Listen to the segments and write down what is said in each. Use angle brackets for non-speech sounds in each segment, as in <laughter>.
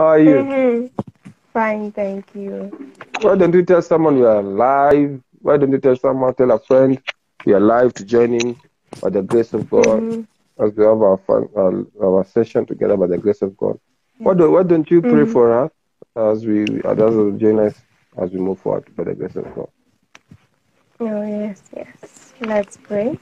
How are you? Mm-hmm. Fine, thank you. Why don't you tell someone you are live? Why don't you tell someone, tell a friend we are live to join in by the grace of God Mm-hmm. as we have our fun, our, our session together by the grace of God. Why, do, why don't you pray Mhm. for us as we others will join us as we move forward by the grace of God? Oh, yes, yes. Let's pray.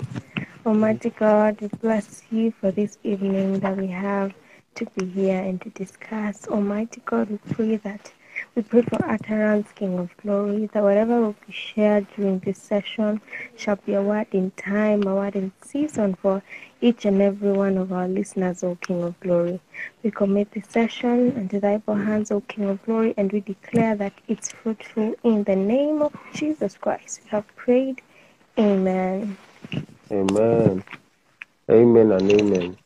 Almighty God, we bless you for this evening that we have to be here and to discuss. Almighty God, we pray that we pray for utterance, King of Glory, that whatever will be shared during this session shall be a word in time, a word in season for each and every one of our listeners, O King of Glory. We commit this session into thy able hands, O King of Glory, and we declare that it's fruitful in the name of Jesus Christ. We have prayed. Amen. Amen. Amen and amen.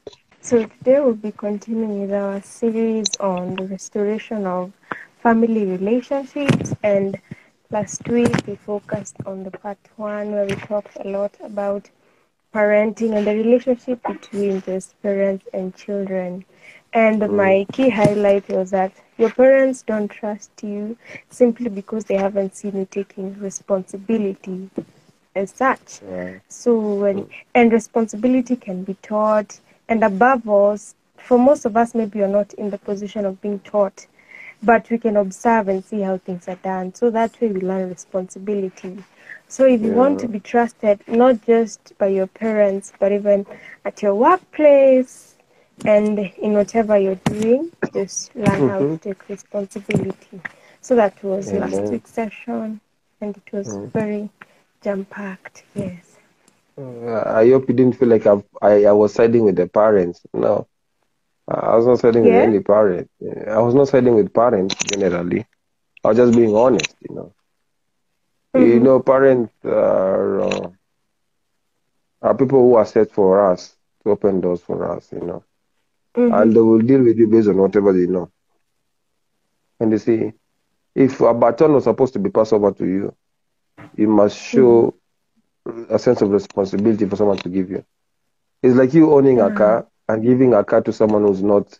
So today we'll be continuing with our series on the restoration of family relationships and last week we focused on the part one where we talked a lot about parenting and the relationship between those parents and children. And mm. my key highlight was that your parents don't trust you simply because they haven't seen you taking responsibility as such. So when mm. and responsibility can be taught, and above all, for most of us, maybe you're not in the position of being taught, but we can observe and see how things are done. So that way, we learn responsibility. So if you want to be trusted, not just by your parents, but even at your workplace and in whatever you're doing, just learn how to Mhm. take responsibility. So that was last week's session, and it was Mm. very jam packed. Yes. Uh, I hope you didn't feel like I've, I, I was siding with the parents. No, I was not siding with any parent. I was not siding with parents generally. I was just being honest, you know. You Mhm. know, parents are, uh, are people who are set for us to open doors for us, you know. And Mhm. they will deal with you based on whatever they know. And you see, if a baton was supposed to be passed over to you, you must show a sense of responsibility for someone to give you. It's like you owning a Ah. car and giving a car to someone who's not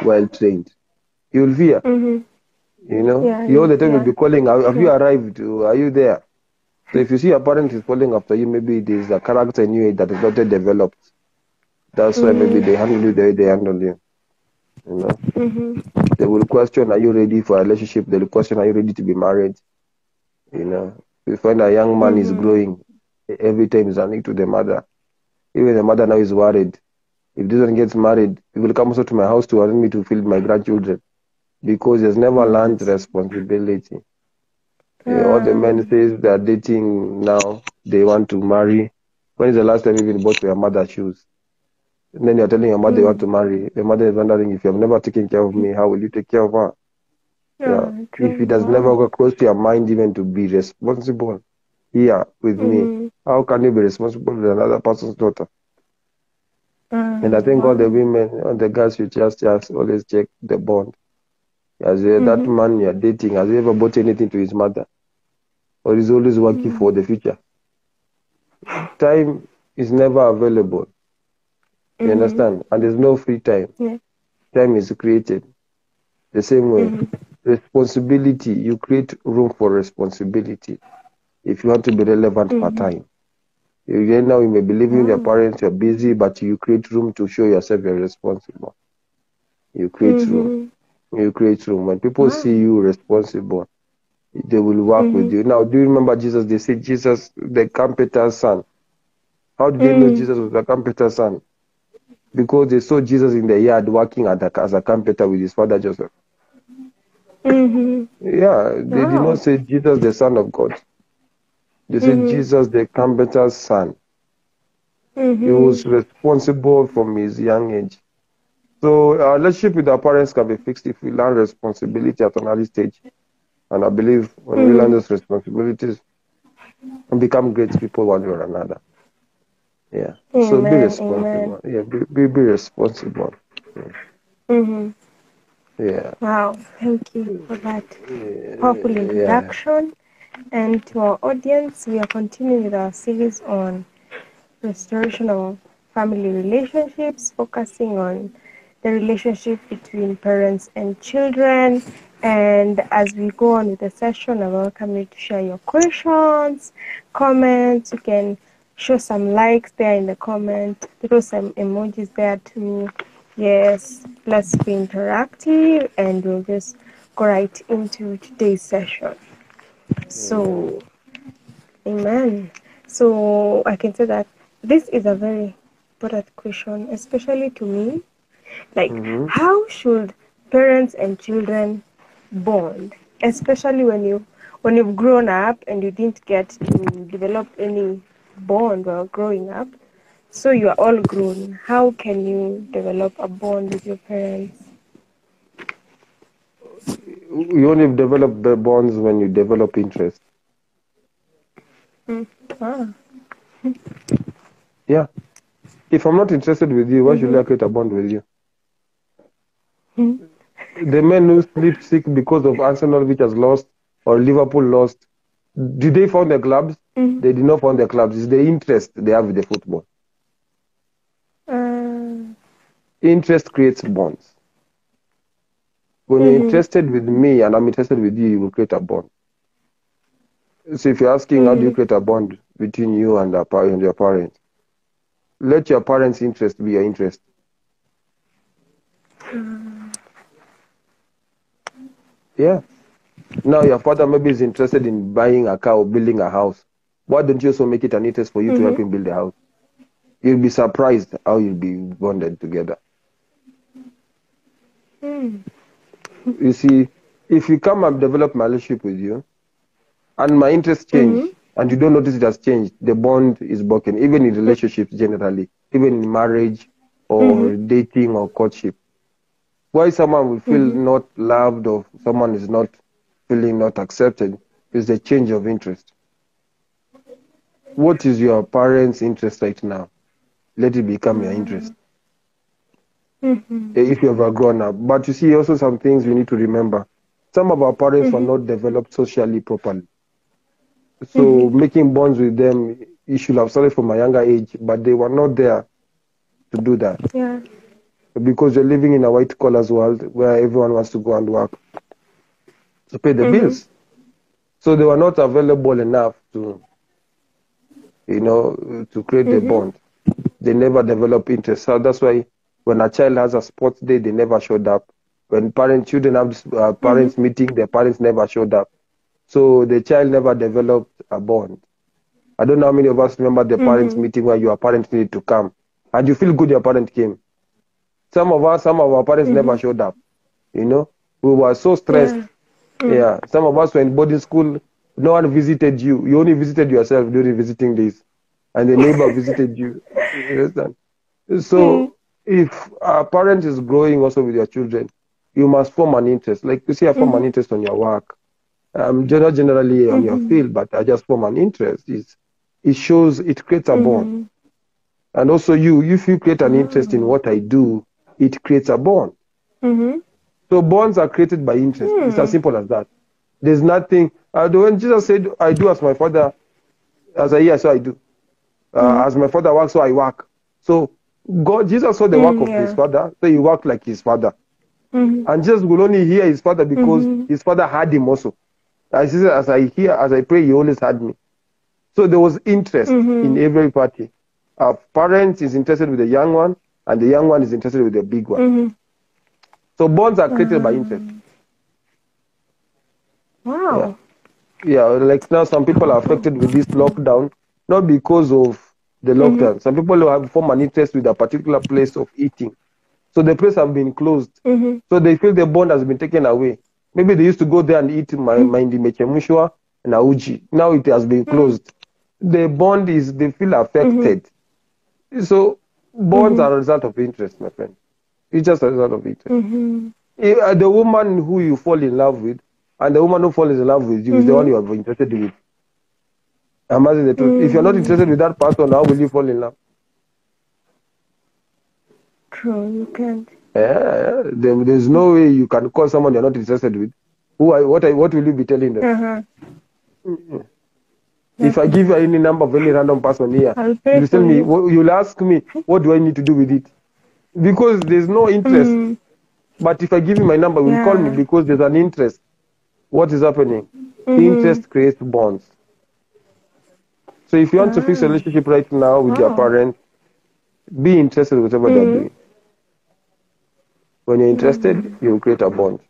well trained. You'll fear, Mhm. you know. Yeah, you all the time yeah. will be calling, have, have you arrived? Are you there? So if you see a parent is calling after you, maybe there's a character in you that is not yet developed. That's why maybe Mhm. they handle you the way they handle you. You know, Mhm. they will question, are you ready for a relationship? They will question, are you ready to be married? You know, you find a young man is Mhm. growing every time he's running to the mother. Even the mother now is worried. If this one gets married, he will come also to my house to want me to feed my grandchildren because he has never learned responsibility. Yeah, all the men says they are dating now, they want to marry. When is the last time you even bought your mother shoes? And then you're telling your mother you want to marry. The mother is wondering if you have never taken care of me, how will you take care of her? Yeah. ah, If it has never got close to your mind even to be responsible here with me, Mhm. how can you be responsible with another person's daughter? Ah, And I think all the women, all the girls should just, just always check the bond. As uh, that man you're dating, has he ever bought anything to his mother? Or is always working for the future? Time is never available. You Mhm. understand? And there's no free time. Yeah. Time is created. The same way, Mhm. responsibility, you create room for responsibility if you want to be relevant per Mhm. time. You right now you may be living with your parents, you're busy, but you create room to show yourself you're responsible. You create room. Mhm. You create room. When people Wow. see you responsible, they will work with Mhm. you. Now, do you remember Jesus? They said Jesus, the carpenter's son. How did they know Mm. Jesus was the carpenter's son? Because they saw Jesus in the yard working at the, as a carpenter with his father Joseph. Mhm. Yeah, they did Wow. not say Jesus, the Son of God. They said Mhm. Jesus, the carpenter's son. He Mhm. was responsible from his young age. So our relationship with our parents can be fixed if we learn responsibility at an early stage. And I believe when we learn Mhm. those responsibilities and become great people one way or another. Yeah. So be Amen. Amen. responsible. Yeah, be, be, be responsible. Mhm. Yeah. Wow. Thank you for that powerful Yeah. And to our audience, we are continuing with our series on restoration of family relationships, focusing on the relationship between parents and children. And as we go on with the session, I welcome you to share your questions, comments. You can show some likes there in the comment, throw some emojis there too. Yes, let's be interactive and we'll just go right into today's session. So, amen. So, I can say that this is a very important question, especially to me. Like, Mhm. how should parents and children bond, especially when you when you've grown up and you didn't get to develop any bond while growing up? So you are all grown. How can you develop a bond with your parents? You only develop the bonds when you develop interest. Ah. Yeah. If I'm not interested with you, why should I create a bond with you? The men who sleep sick because of Arsenal which has lost or Liverpool lost, did they found the clubs? Mhm. They did not found the clubs. It's the interest they have with the football. Uh, Interest creates bonds. When you're Mhm. interested with me and I'm interested with you, you will create a bond. So if you're asking how do you Mhm. create a bond between you and, par- and your parents, let your parents' interest be your interest. Yeah. Now your father maybe is interested in buying a car or building a house. Why don't you also make it an interest for you to help him build a house? You'll be surprised how you'll be bonded together. mm, You see, if you come and develop my relationship with you, and my interest change, Mhm. and you don't notice it has changed, the bond is broken. Even in relationships generally, even in marriage or Mhm. dating or courtship. Why someone will feel not loved or someone is not feeling not accepted is the change of interest. What is your parents' interest right now? Let it become your interest mhm, if you ever grown up. But you see, also some things we need to remember. Some of our parents were mm-hmm. not developed socially properly. So mm-hmm. making bonds with them, you should have started from a younger age, but they were not there to do that yeah. because you're living in a white collars world where everyone wants to go and work to pay the mm-hmm. bills. So they were not available enough to, you know, to create the bond. They never develop interest. So that's why when a child has a sports day, they never showed up. When parents, children have uh, parents mm-hmm. meeting, their parents never showed up. So the child never developed a bond. I don't know how many of us remember the mm-hmm. parents meeting where your parents needed to come, and you feel good your parent came. Some of us, some of our parents mm-hmm. never showed up. You know, we were so stressed. Yeah. Mm. Some of us were in boarding school. No one visited you. You only visited yourself during visiting days, and the neighbor <laughs> visited you. You understand? So mm. If a parent is growing also with your children, you must form an interest. Like you see, I form an interest on your work. Um, general, generally on your field, but I just form an interest. It's, it shows, it creates a bond. And also you, if you create an interest in what I do, it creates a bond. Mm-hmm. So bonds are created by interest. It's as simple as that. There's nothing. Uh, when Jesus said, "I do as my father, as I hear, so I do. Uh, As my father works, so I work." So God, Jesus saw the work of his father, so he worked like his father. Mm-hmm. And Jesus will only hear his father because his father had him also. As he said, as I hear, as I pray, he always had me. So there was interest in every party. Our parents is interested with the young one, and the young one is interested with the big one. Mm-hmm. So bonds are created by interest. Wow. Yeah, like now some people are affected with this lockdown, not because of the lockdown. Some people have form an interest with a particular place of eating. So the place have been closed. Mm-hmm. So they feel the bond has been taken away. Maybe they used to go there and eat my Mahindi Mechemushwa and Auji. Now it has been closed. The bond is, they feel affected. So bonds are a result of interest, my friend. It's just a result of interest. Mm-hmm. Uh, the woman who you fall in love with and the woman who falls in love with you is the one you are interested with. I'm asking the truth. If you're not interested with that person, how will you fall in love? True, you can't. Yeah, there, there's no way you can call someone you're not interested with. Who I, what I, what will you be telling them? Uh-huh. If I give you any number of any random person here, you tell me, you'll ask me, what do I need to do with it? because there's no interest. Mm. But if I give you my number, you will call me because there's an interest. What is happening? Mhm. Interest creates bonds. So if you want to fix a Ah. relationship right now with your Wow. parent, be interested in whatever they're Mhm. doing. When you're interested, you will create a bond.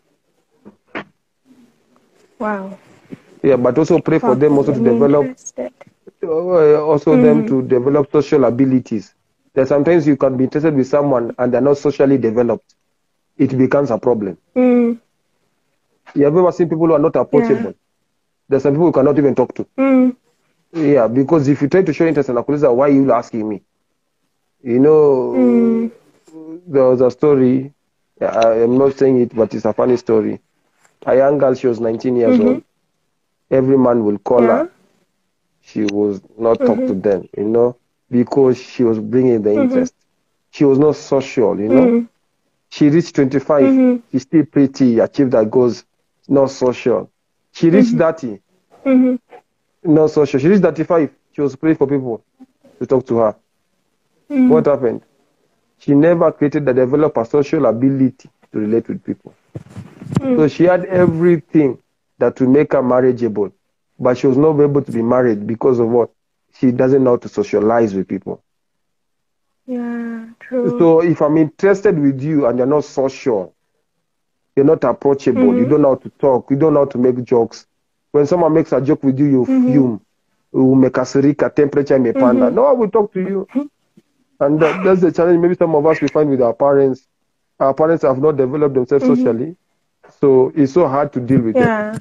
Wow. Yeah, but also pray for them also to I'm develop interested. uh, also them Mhm. to develop social abilities. That sometimes you can be interested with someone and they're not socially developed. It becomes a problem. Mm. You have ever seen people who are not approachable? There's some people you cannot even talk to. Mm. Yeah, because if you try to show interest in Akuliza, why are you asking me? You know, Mm. there was a story. I am not saying it, but it's a funny story. A young girl, she was 19 years Mhm. old. Every man will call Yeah. her. She was not talk to them, you know, because she was bringing the interest. She was not social, you know. Mm. She reached 25. Mhm. She's still pretty, achieved her goals, not social. She reached 30, Mhm. Not social. She reached 35. She was praying for people to talk to her. Mm. What happened? She never created the develop a social ability to relate with people. Mm. So she had everything that will make her marriageable, but she was not able to be married because of what? She doesn't know how to socialize with people. Yeah, true. So if I'm interested with you and you're not social, you're not approachable, you Mhm. don't know how to talk, you don't know how to make jokes. When someone makes a joke with you, you Mhm. fume. Umekasirika, temperature imepanda. Mhm. No one will talk to you. And that, that's the challenge maybe some of us we find with our parents. Our parents have not developed themselves Mhm. socially. So it's so hard to deal with them. yeah.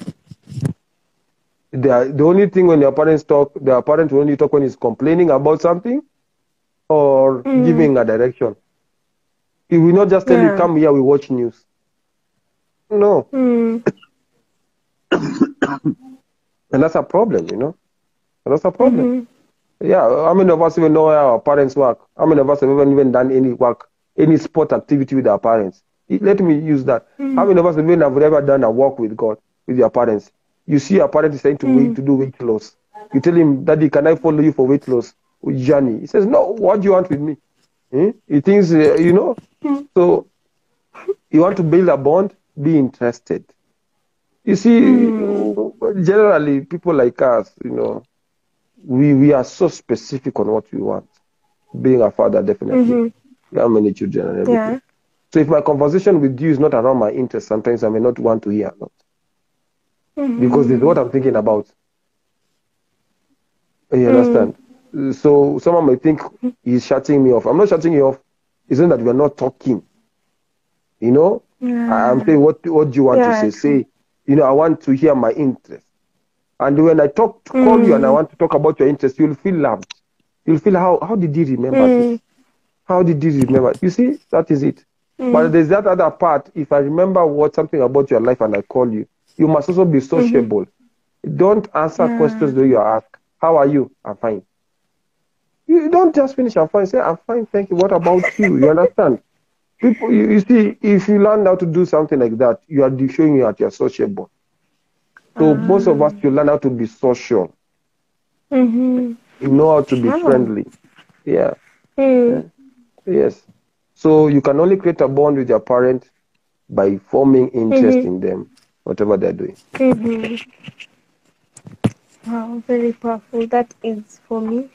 They are, the only thing when your parents talk, their parents will only talk when he's complaining about something or Mm. giving a direction. He will not just tell you, come here, we watch news. No. Mm. And that's a problem, you know. And that's a problem. Mhm. Yeah. How many of us even know how our parents work? How many of us have even, even done any work, any sport activity with our parents? Let me use that. Mm. How many of us even have ever done a walk with God, with your parents? You see your parent is trying to Mm. wait to do weight loss. You tell him, Daddy, can I follow you for weight loss? Journey. He says, No, what do you want with me? Hmm? He thinks, uh, you know. Mm. So you want to build a bond, be interested. You see, Mm. generally, people like us, you know, we, we are so specific on what we want. Being a father, definitely. Mhm. We have many children and everything. Yeah. So if my conversation with you is not around my interest, sometimes I may not want to hear a lot Mhm. because it's what I'm thinking about. You Mm. understand? So someone may think he's shutting me off. I'm not shutting you off. It's not that we're not talking. You know, Yeah. I'm saying what what do you want Yeah, to say? Say, you know, I want to hear my interest. And when I talk to call you and I Mm. want to talk about your interest, you'll feel loved. You'll feel how how did he remember Mm. this? How did he remember? You see, that is it. Mm. But there's that other part. If I remember what something about your life and I call you, you must also be sociable. Don't answer Yeah. questions that you ask. How are you? I'm fine. You don't just finish. I'm fine. Say I'm fine. Thank you. What about you? You understand? People, you, you see, if you learn how to do something like that, you are showing that you're sociable. So most of us, you learn how to be social. Mhm. You know how to be Wow. friendly. Yeah. Mm. Yes. So you can only create a bond with your parent by forming interest Mhm. in them, whatever they're doing. Mhm. Wow, very powerful. That is for me.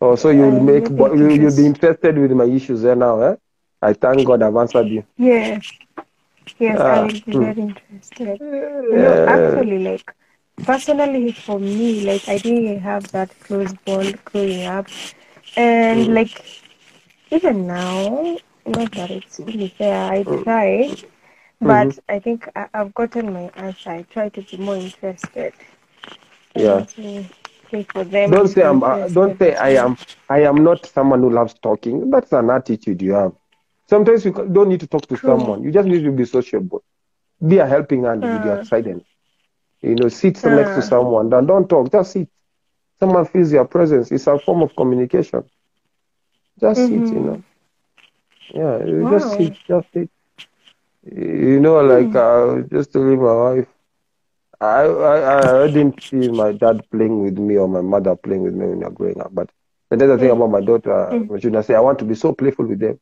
Oh, so you'll Uh, make you, you'll be interested with my issues there now, eh? I thank God I've answered you. Yes. Yes, I Ah, will be hmm. very interested. You know, actually, like, personally for me, like, I didn't have that close bond growing up. And, Mm. like, even now, not that it's really fair, I try, but Mhm. I think I, I've gotten my answer. I try to be more interested. Yeah. want to for them. Don't say I'm. Uh, don't say I am. I am not someone who loves talking. That's an attitude you have. Sometimes you don't need to talk to True. someone. You just need to be sociable. Be a helping hand with your trident. You know, sit next to someone. Then don't talk. Just sit. Someone feels your presence. It's a form of communication. Just sit. You Mhm. know. Yeah. You just sit. Just sit. You know, like uh, just to leave my wife. I, I I didn't see my dad playing with me or my mother playing with me when you're growing up. But the other thing Mm. about my daughter, Mm. when she say, I want to be so playful with them.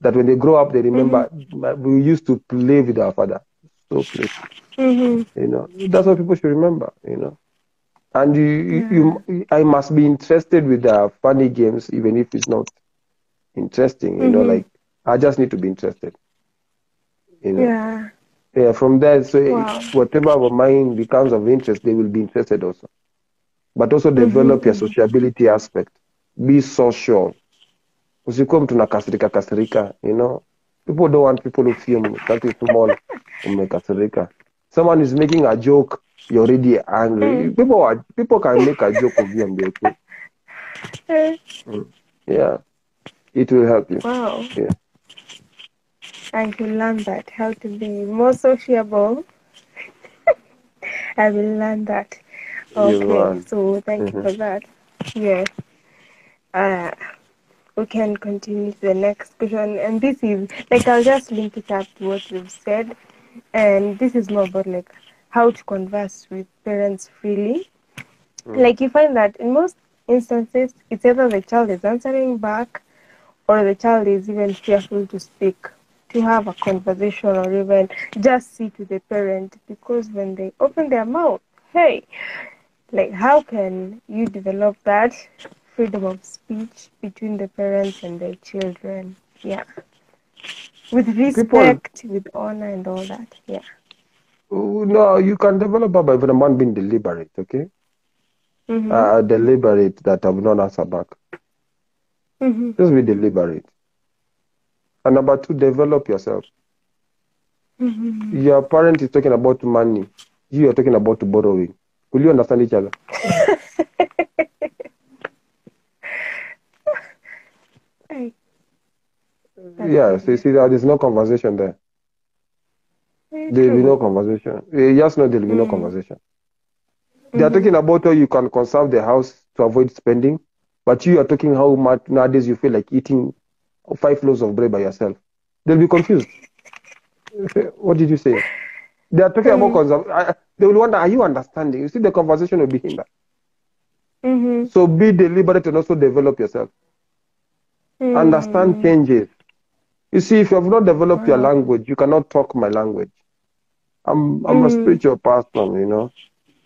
That when they grow up, they remember we used to play with our father. So playful. Mm-hmm. You know, that's what people should remember. You know, and you, you, you I must be interested with the funny games, even if it's not interesting. You know, Mhm. like I just need to be interested. You know, Yeah. yeah. From there, so Wow. whatever our mind becomes of interest, they will be interested also. But also develop your sociability aspect. Be social. Usikuwe mtu nakasirika kasirika, you know. People don't want people who feel something small umekasirika. Someone is making a joke, you're already angry. People are, people can make a joke of you and be okay. Eh, <laughs> Yeah. It will help you. Wow. Yeah. I will learn that how to be more sociable. <laughs> I will learn that. Okay, so thank you Mhm. for that. Yes. Uh, we can continue to the next question, and this is like I'll just link it up to what you've said, and this is more about like how to converse with parents freely. Mm. Like you find that in most instances, it's either the child is answering back, or the child is even fearful to speak, to have a conversation, or even just sit with the parent. Because when they open their mouth, hey, like how can you develop that freedom of speech between the parents and their children? Yeah. With respect, with honor, and all that. Yeah. Oh, No, you can develop by the man being deliberate, okay? Mm-hmm. Uh, deliberate that I will not answer back. mm-hmm. Just be deliberate. And number two, develop yourself. Mm-hmm. Your parent is talking about money. You are talking about borrowing. Will you understand each other? <laughs> Hey. That's Yeah, so you see that there's no conversation there. There will be no conversation. You just know there will be no Mm. conversation. They are talking about how you can conserve the house to avoid spending, but you are talking how much nowadays you feel like eating five loaves of bread by yourself. They'll be confused. <laughs> what did you say? They are talking about Mm. conserve. They will wonder, are you understanding? You see, the conversation will be hindered. Mm-hmm. So be deliberate and also develop yourself. Mm. Understand changes. You see, if you have not developed your language, you cannot talk my language. I'm I'm a Mm. spiritual person, you know.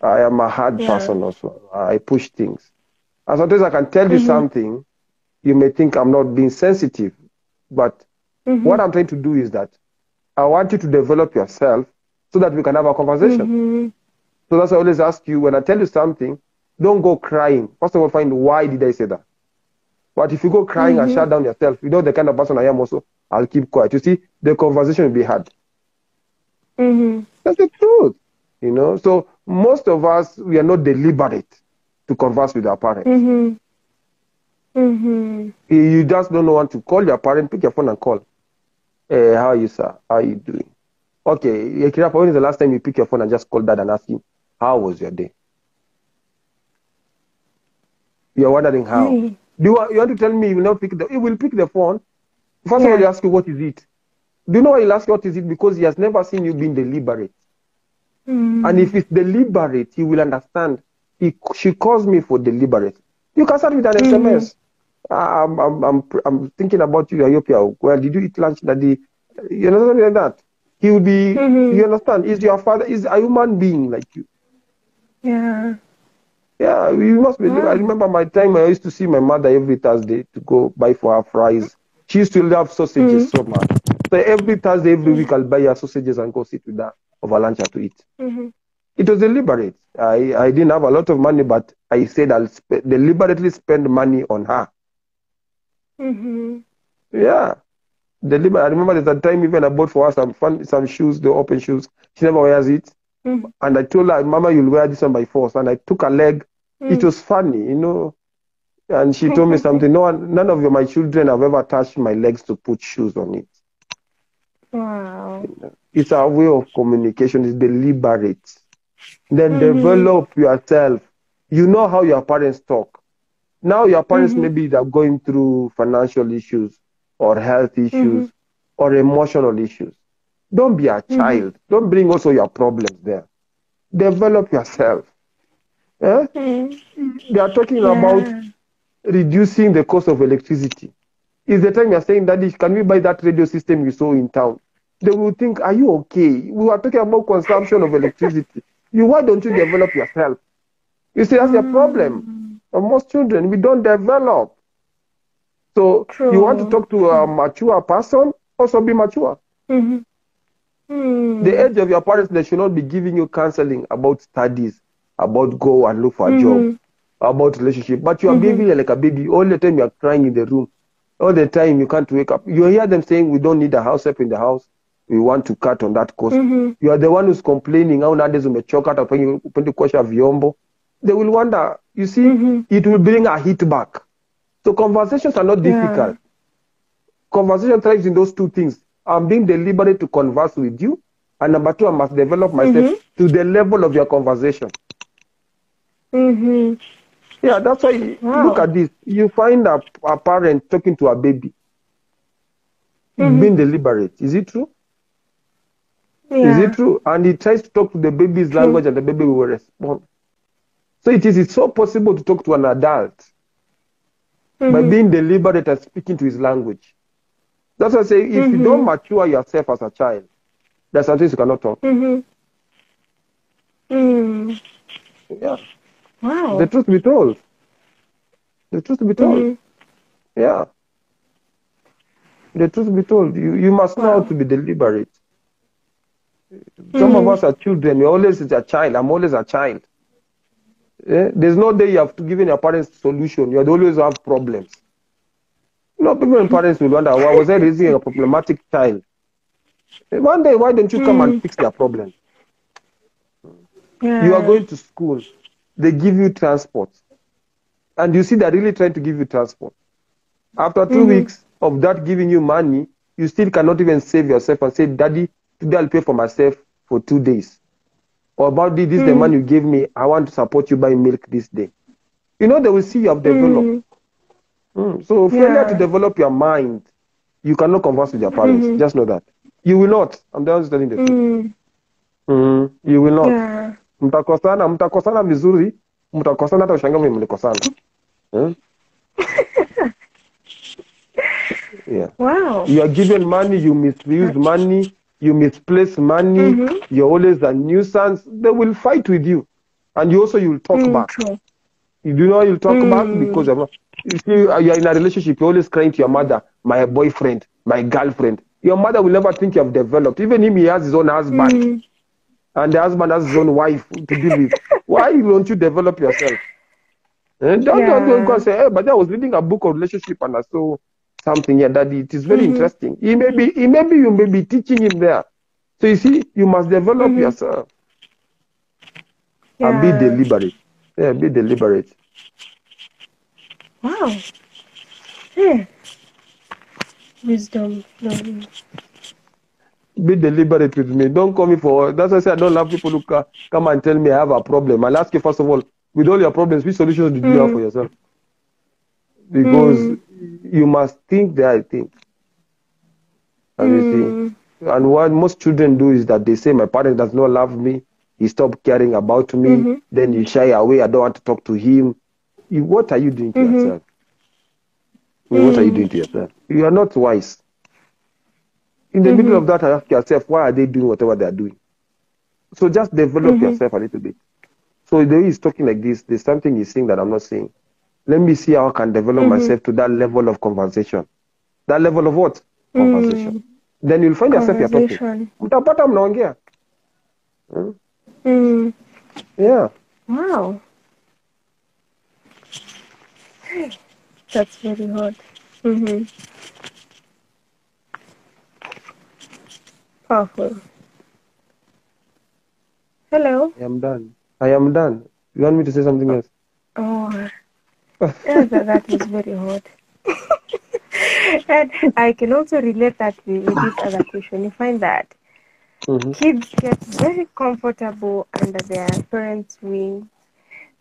I am a hard Yeah. person also. I push things. And sometimes I can tell you Mhm. something, you may think I'm not being sensitive, but Mhm. what I'm trying to do is that I want you to develop yourself so that we can have a conversation. Mhm. So that's why I always ask you when I tell you something, don't go crying. First of all, find why did I say that. But if you go crying and Mhm. shut down yourself, you know the kind of person I am also, I'll keep quiet. You see, the conversation will be hard. Mhm. That's the truth. You know, so most of us we are not deliberate to converse with our parents. Mhm. Mhm. You- You just don't want to call your parent, pick your phone and call. Hey, how are you, sir? How are you doing? Okay, Kirapa, when is the last time you pick your phone and just call dad and ask him, how was your day? You're wondering how. Mhm. Do you want, you want to tell me you will not pick the he will pick the phone? First of all, Yeah. he ask you what is it? Do you know why he'll ask you what is it? Because he has never seen you being deliberate. Mhm. And if it's deliberate, he will understand. He, she calls me for deliberate. You can start with an Mhm. SMS. I'm, I'm, I'm, I'm thinking about you. I hope you're well. Did you eat lunch that day? You know, something like that. He will be, Mhm. you understand? Is your father, is a human being like you. Yeah. Yeah, you must believe. I remember my time I used to see my mother every Thursday to go buy for her fries. She used to love sausages so much. So every Thursday, every week, I'll buy her sausages and go sit with her over lunch to eat. Mhm. It was deliberate. I, I didn't have a lot of money, but I said I'll sp- deliberately spend money on her. Mhm. Yeah. Deliberate. I remember there's a time even I bought for her some fun, some shoes, the open shoes. She never wears it. Mhm. And I told her, Mama, you'll wear this one by force. And I took her leg. It Mm. was funny, you know. And she told me <laughs> something. No one, none of my children have ever touched my legs to put shoes on it. Wow. It's our way of communication. It's deliberate. Then Mhm. develop yourself. You know how your parents talk. Now your parents Mhm. maybe they're going through financial issues or health issues or emotional issues. Don't be a child. Don't bring also your problems there. Develop yourself. Eh? Mhm. They are talking about Yeah. Reducing the cost of electricity. is the time you're saying, Daddy, can we buy that radio system you saw in town? They will think, Are you okay? We are talking about consumption of electricity. You why don't you develop yourself? You see, that's the problem. Mm. of most children, we don't develop. So True. you want to talk to a mature person, also be mature. Mhm. Mm. The age of your parents, they should not be giving you counseling about studies, about go and look for a Mhm. job, about relationship. But you are Mhm. behaving like a baby. All the time you are crying in the room. All the time you can't wake up. You hear them saying, We don't need a house help in the house. We want to cut on that cost. Mhm. You are the one who's complaining. How nowadays umechoka hata upendi kuosha vyombo. They will wonder. You see, Mhm. it will bring a hit back. So conversations are not Yeah. difficult. Conversation thrives in those two things. I'm being deliberate to converse with you. And number two, I must develop myself Mhm. to the level of your conversation. Mhm. Yeah, that's why you- Wow. look at this. You find a, a parent talking to a baby. Mhm. Being deliberate. Is it true? Yeah. Is it true? And he tries to talk to the baby's language and the baby will respond. So it is it's so possible to talk to an adult by Mhm. being deliberate and speaking to his language. That's why I say if you Mhm. don't mature yourself as a child, there's some things you cannot talk. Mm-hmm. Mm. Yeah. Wow. The truth be told. The truth be told. Mhm. Yeah. The truth be told. You you must know how to be deliberate. Some of Mhm. us are children. You're always a child. I'm always a child. Eh? There's no day you have to give your parents solution. You always have problems. You know, people and parents will wonder, why was I raising a problematic child? Eh, One day, why don't you come and Mm. fix their problem? Yeah. You are going to school. They give you transport. And you see they're really trying to give you transport. After 2 Mhm. weeks of that giving you money, you still cannot even save yourself and say, Daddy, today I'll pay for myself for two days. Or about this, this is the money you gave me. I want to support you buy milk this day. You know, they will see you have developed. Mhm. Mm. So failure Yeah. to develop your mind, you cannot converse with your parents. Mhm. Just know that. You will not. I'm just telling the truth. Mm. Mm. You will not. Yeah. Mtakosana mtakosana vizuri mtakosana hata ushangaa vile mlikosana hmm? <laughs> yeah. Wow. you are given money you misuse money you misplace money Mhm. you're always a nuisance they will fight with you and you also you'll talk Mm, back true. you do know you'll talk back Mm. because you're, not- you see uh, you're in a relationship you're always crying to your mother my boyfriend my girlfriend your mother will never think you have developed even him he has his own husband Mm. And the husband has his own wife to deal with. Why don't you develop yourself? Eh, don't Yeah. don't go and say, hey, but I was reading a book of relationship and I saw something here that it is very Mhm. interesting. He may be, he maybe you may be teaching him there. So you see, you must develop Mhm. yourself and be deliberate. Yeah, be deliberate. Wow. Yeah. Wisdom. Be deliberate with me. Don't call me for. That's why I say I don't love people who ca- come and tell me I have a problem. I'll ask you first of all, with all your problems, which solutions did you have Mm. for yourself? Because Mm. you must think the I think. And you Mm. see, and what most children do is that they say, "My parent does not love me. He stopped caring about me." Mhm. Then you shy away. I don't want to talk to him. You, what are you doing to Mhm. yourself? What are you Mm. doing to yourself? You are not wise. In the middle Mhm. of that, ask yourself, why are they doing whatever they are doing? So just develop Mhm. yourself a little bit. So the way he's talking like this, there's something he's saying that I'm not saying. Let me see how I can develop Mhm. myself to that level of conversation. That level of what? Conversation. Then you'll find yourself you're talking. Mtapata mnaongea. Hmm? Mm. Yeah. Wow. That's very hard. Mm-hmm. Powerful. Hello. I am done. I am done. You want me to say something else? Oh, yeah, that, that was very hard. <laughs> and I can also relate that with, this other question. You find that Mhm. kids get very comfortable under their parents' wing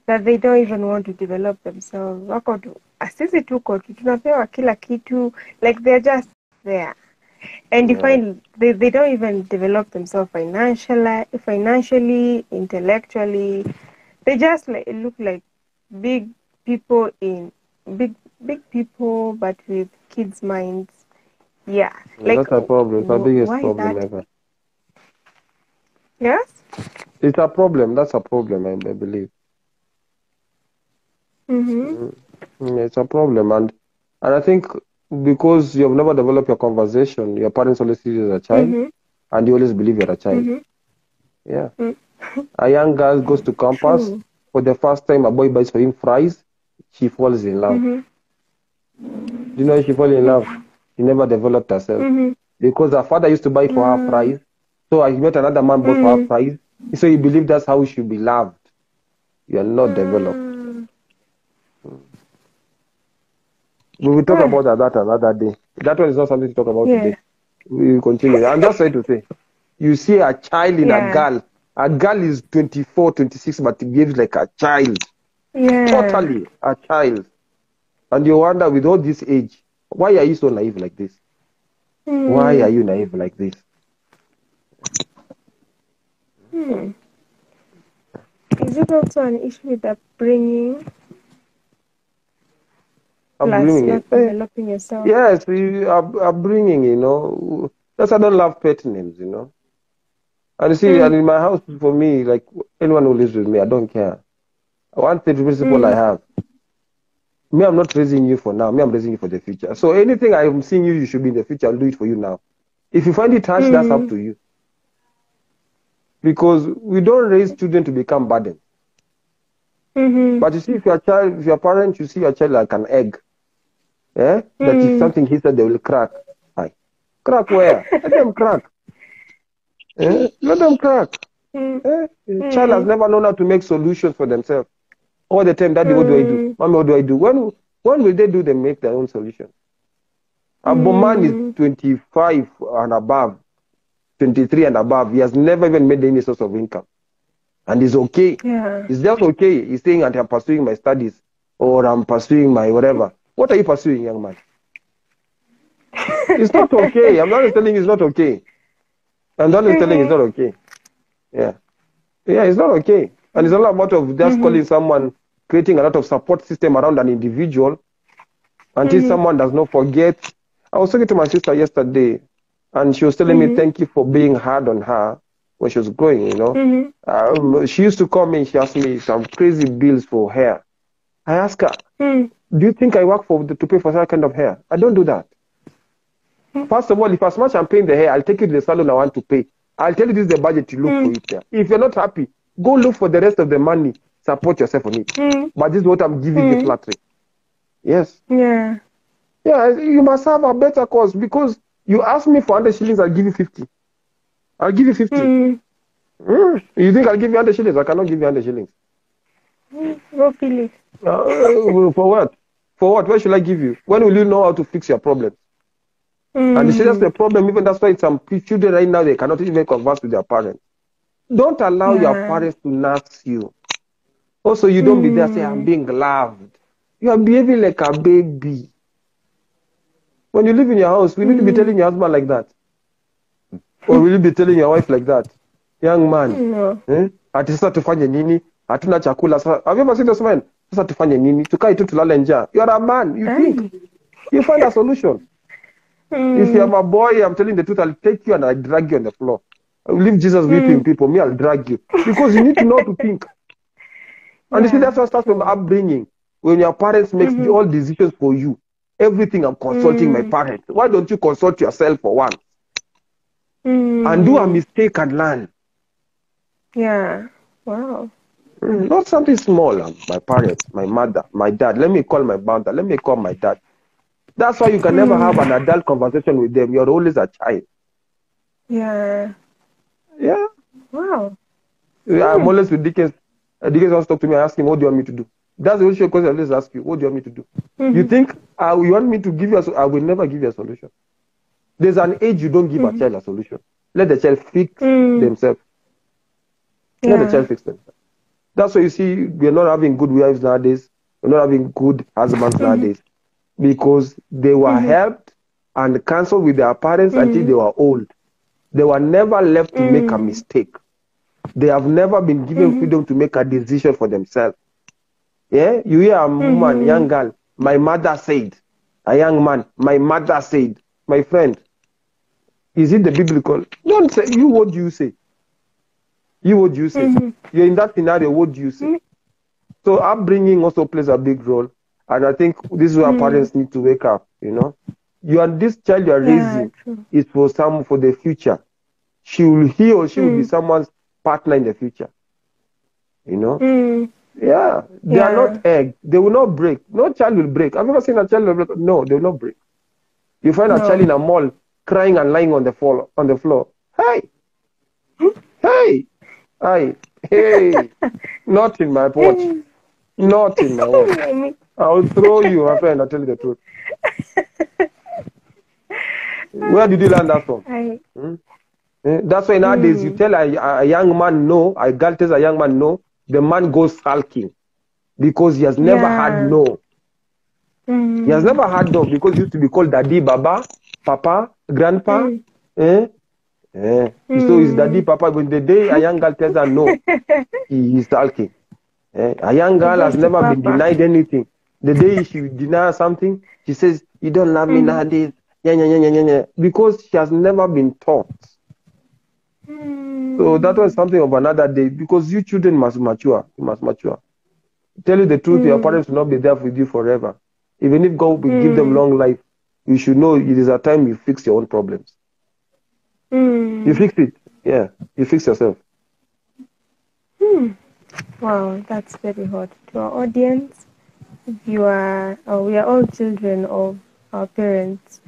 that they don't even want to develop themselves. Wako tu, sisi tuko tu tunapewa kila kitu, like they're just there. And you Yeah. find they, they don't even develop themselves financially, financially, intellectually. They just like look like big people in big big people, but with kids' minds. Yeah. that's a problem. It's the wh- biggest problem that? ever. Yes. It's a problem. That's a problem, I, I believe. Mm-hmm. Mm, It's a problem, and and I think because you've never developed your conversation, your parents always see you as a child, Mm-hmm. and you always believe you're a child. Mhm. Yeah. Mm. A young girl goes to campus True. for the first time. A boy buys for him fries. She falls in love. Mm-hmm. Do you know she fall in love? She never developed herself Mm-hmm. because her father used to buy for her fries. So he met another man bought for her fries. So he believed that's how she should be loved. You are not developed. Mm. We will talk Ah. about that another day. That one is not something to talk about Yeah. today. We will continue. I'm just trying to say, you see a child in Yeah. a girl. A girl is 24, 26, but behaves like a child. Yeah. Totally a child. And you wonder, with all this age, why are you so naive like this? Mm. Why are you naive like this? Hmm. Is it also an issue with upbringing? I'm plus bringing not it. Eh, developing yourself? Yes, we are, are bringing, you know. That's I don't love pet names, you know. And you see, Mm. and in my house, for me, like anyone who lives with me, I don't care. One thing principle I have. Me, I'm not raising you for now. Me, I'm raising you for the future. So anything I'm seeing you, you should be in the future. I'll do it for you now. If you find it harsh, that's up Mm. to you. Because we don't raise children to become burden. Mm-hmm. But you see, if your child, if your parent, you see your child like an egg, yeah, that if Mm. something hits it, they will crack. Aye. Crack where? Let them crack. <laughs> Eh? Let them crack. Mm. Eh? A child has never known how to make solutions for themselves. All the time, Daddy, what do I do? Mommy, what do I do? When when will they do them make their own solution? A man is 25 and above, 23 and above. He has never even made any source of income. And he's okay. Yeah. It's just okay. He's saying that I'm pursuing my studies or I'm pursuing my whatever. What are you pursuing, young man? it's not okay. I'm not telling you it's not okay. I'm not telling you it's not okay. Yeah. Yeah, it's not okay. And it's all about of just calling someone, creating a lot of support system around an individual until someone does not forget. I was talking to my sister yesterday and she was telling me thank you for being hard on her when she was growing, you know. Mm-hmm. Um, she used to call me, she asked me some crazy bills for hair. I asked her, Mm. Do you think I work for the, to pay for that kind of hair? I don't do that. First of all, if as much I'm paying the hair, I'll take you to the salon I want to pay. I'll tell you this is the budget you look for it there. If you're not happy, go look for the rest of the money. Support yourself on it. Mm. But this is what I'm giving you rate. Yes. Yeah. Yeah, you must have a better cause because you ask me for 100 shillings, I'll give you 50. I'll give you 50. Mm. Mm. You think I'll give you 100 shillings? I cannot give you 100 shillings. Go feel it. Uh, for what? For what? What should I give you? When will you know how to fix your problem? Mm. And you see, that's the problem. Even that's why some children right now they cannot even converse with their parents. Don't allow your parents to nurse you. Also, you don't be there say, "I'm being loved." You are behaving like a baby. When you live in your house, will you be telling your husband like that, or will you be telling your wife like that, young man? No. Eh? Ati sasa tufanye nini? Hatuna chakula sasa. Have you ever seen those men? Sasa tufanye nini? Tukae tu tulale njaa. You are a man. You think. You find a solution. Mm. If you are a boy, I'm telling the truth, I'll take you and I'll drag you on the floor. I'll leave Jesus weeping people. Me, I'll drag you. Because you need to know to think. And you see, that's what starts from upbringing. When your parents make all decisions for you, everything I'm consulting my parents. Why don't you consult yourself for once? Mm. And do a mistake and learn. Yeah. Wow. Mm, Not something small. um, my parents, my mother, my dad. Let me call my mother. Let me call my dad. That's why you can never have an adult conversation with them. You're always a child. Yeah. Yeah. Wow. I'm always with Dickens. Uh, Dickens wants to talk to me. I ask him, what do you want me to do? That's the only question I always ask you. What do you want me to do? You think uh, you want me to give you a I will never give you a solution. There's an age you don't give a child a solution. Let the child fix Mm. themselves. Let the child fix themselves. That's why you see we're not having good wives nowadays. We're not having good husbands mm-hmm. nowadays because they were mm-hmm. helped and counseled with their parents until they mm-hmm. were old. They were never left to make a mistake. They have never been given freedom to make a decision for themselves. Yeah, you hear a woman, young girl, my mother said. A young man, my mother said. My friend, is it the biblical? Don't say, you what do you say? You would do you say? Mhm. You're in that scenario, what do you say? Mhm. So upbringing also plays a big role. And I think this is where Mm. parents need to wake up, you know. You and this child you are raising true. is for some for the future. She will he or she will be Mm. someone's partner in the future. You know? Mm. Yeah. They are not egg. They will not break. No child will break. I've never seen a child break? No, they will not break. You find a child in a mall crying and lying on the floor on the floor. Hey! Hey! Hey! Hey! <laughs> not in my porch. Not in my watch. <laughs> I'll throw you, my friend, I'll tell you the truth. Where did you learn that from? I Eh, That's why nowadays you Mm. tell a, a young man no, a girl tells a young man no, the man goes sulking because he has never Yeah. had no. mm. He has never had no because he used to be called daddy, baba, papa, grandpa. Mm. Eh? Eh. So he's Mm. daddy, papa. But the day a young girl tells her no, <laughs> he is sulking. Eh? A young girl has never been denied anything. The day she denies something, she says, You don't love me Mm. nowadays. Yeah, yeah, yeah, yeah, yeah. Because she has never been taught. Mm. So that was something of another day because you children must mature. You must mature. Tell you the truth, your Mm. parents will not be there with you forever. Even if God will give them Mm. long life, you should know it is a time you fix your own problems. Mm. You fix it. Yeah. You fix yourself. Hmm. Wow, that's very hot. To our audience, you are, uh, we are all children of our parents.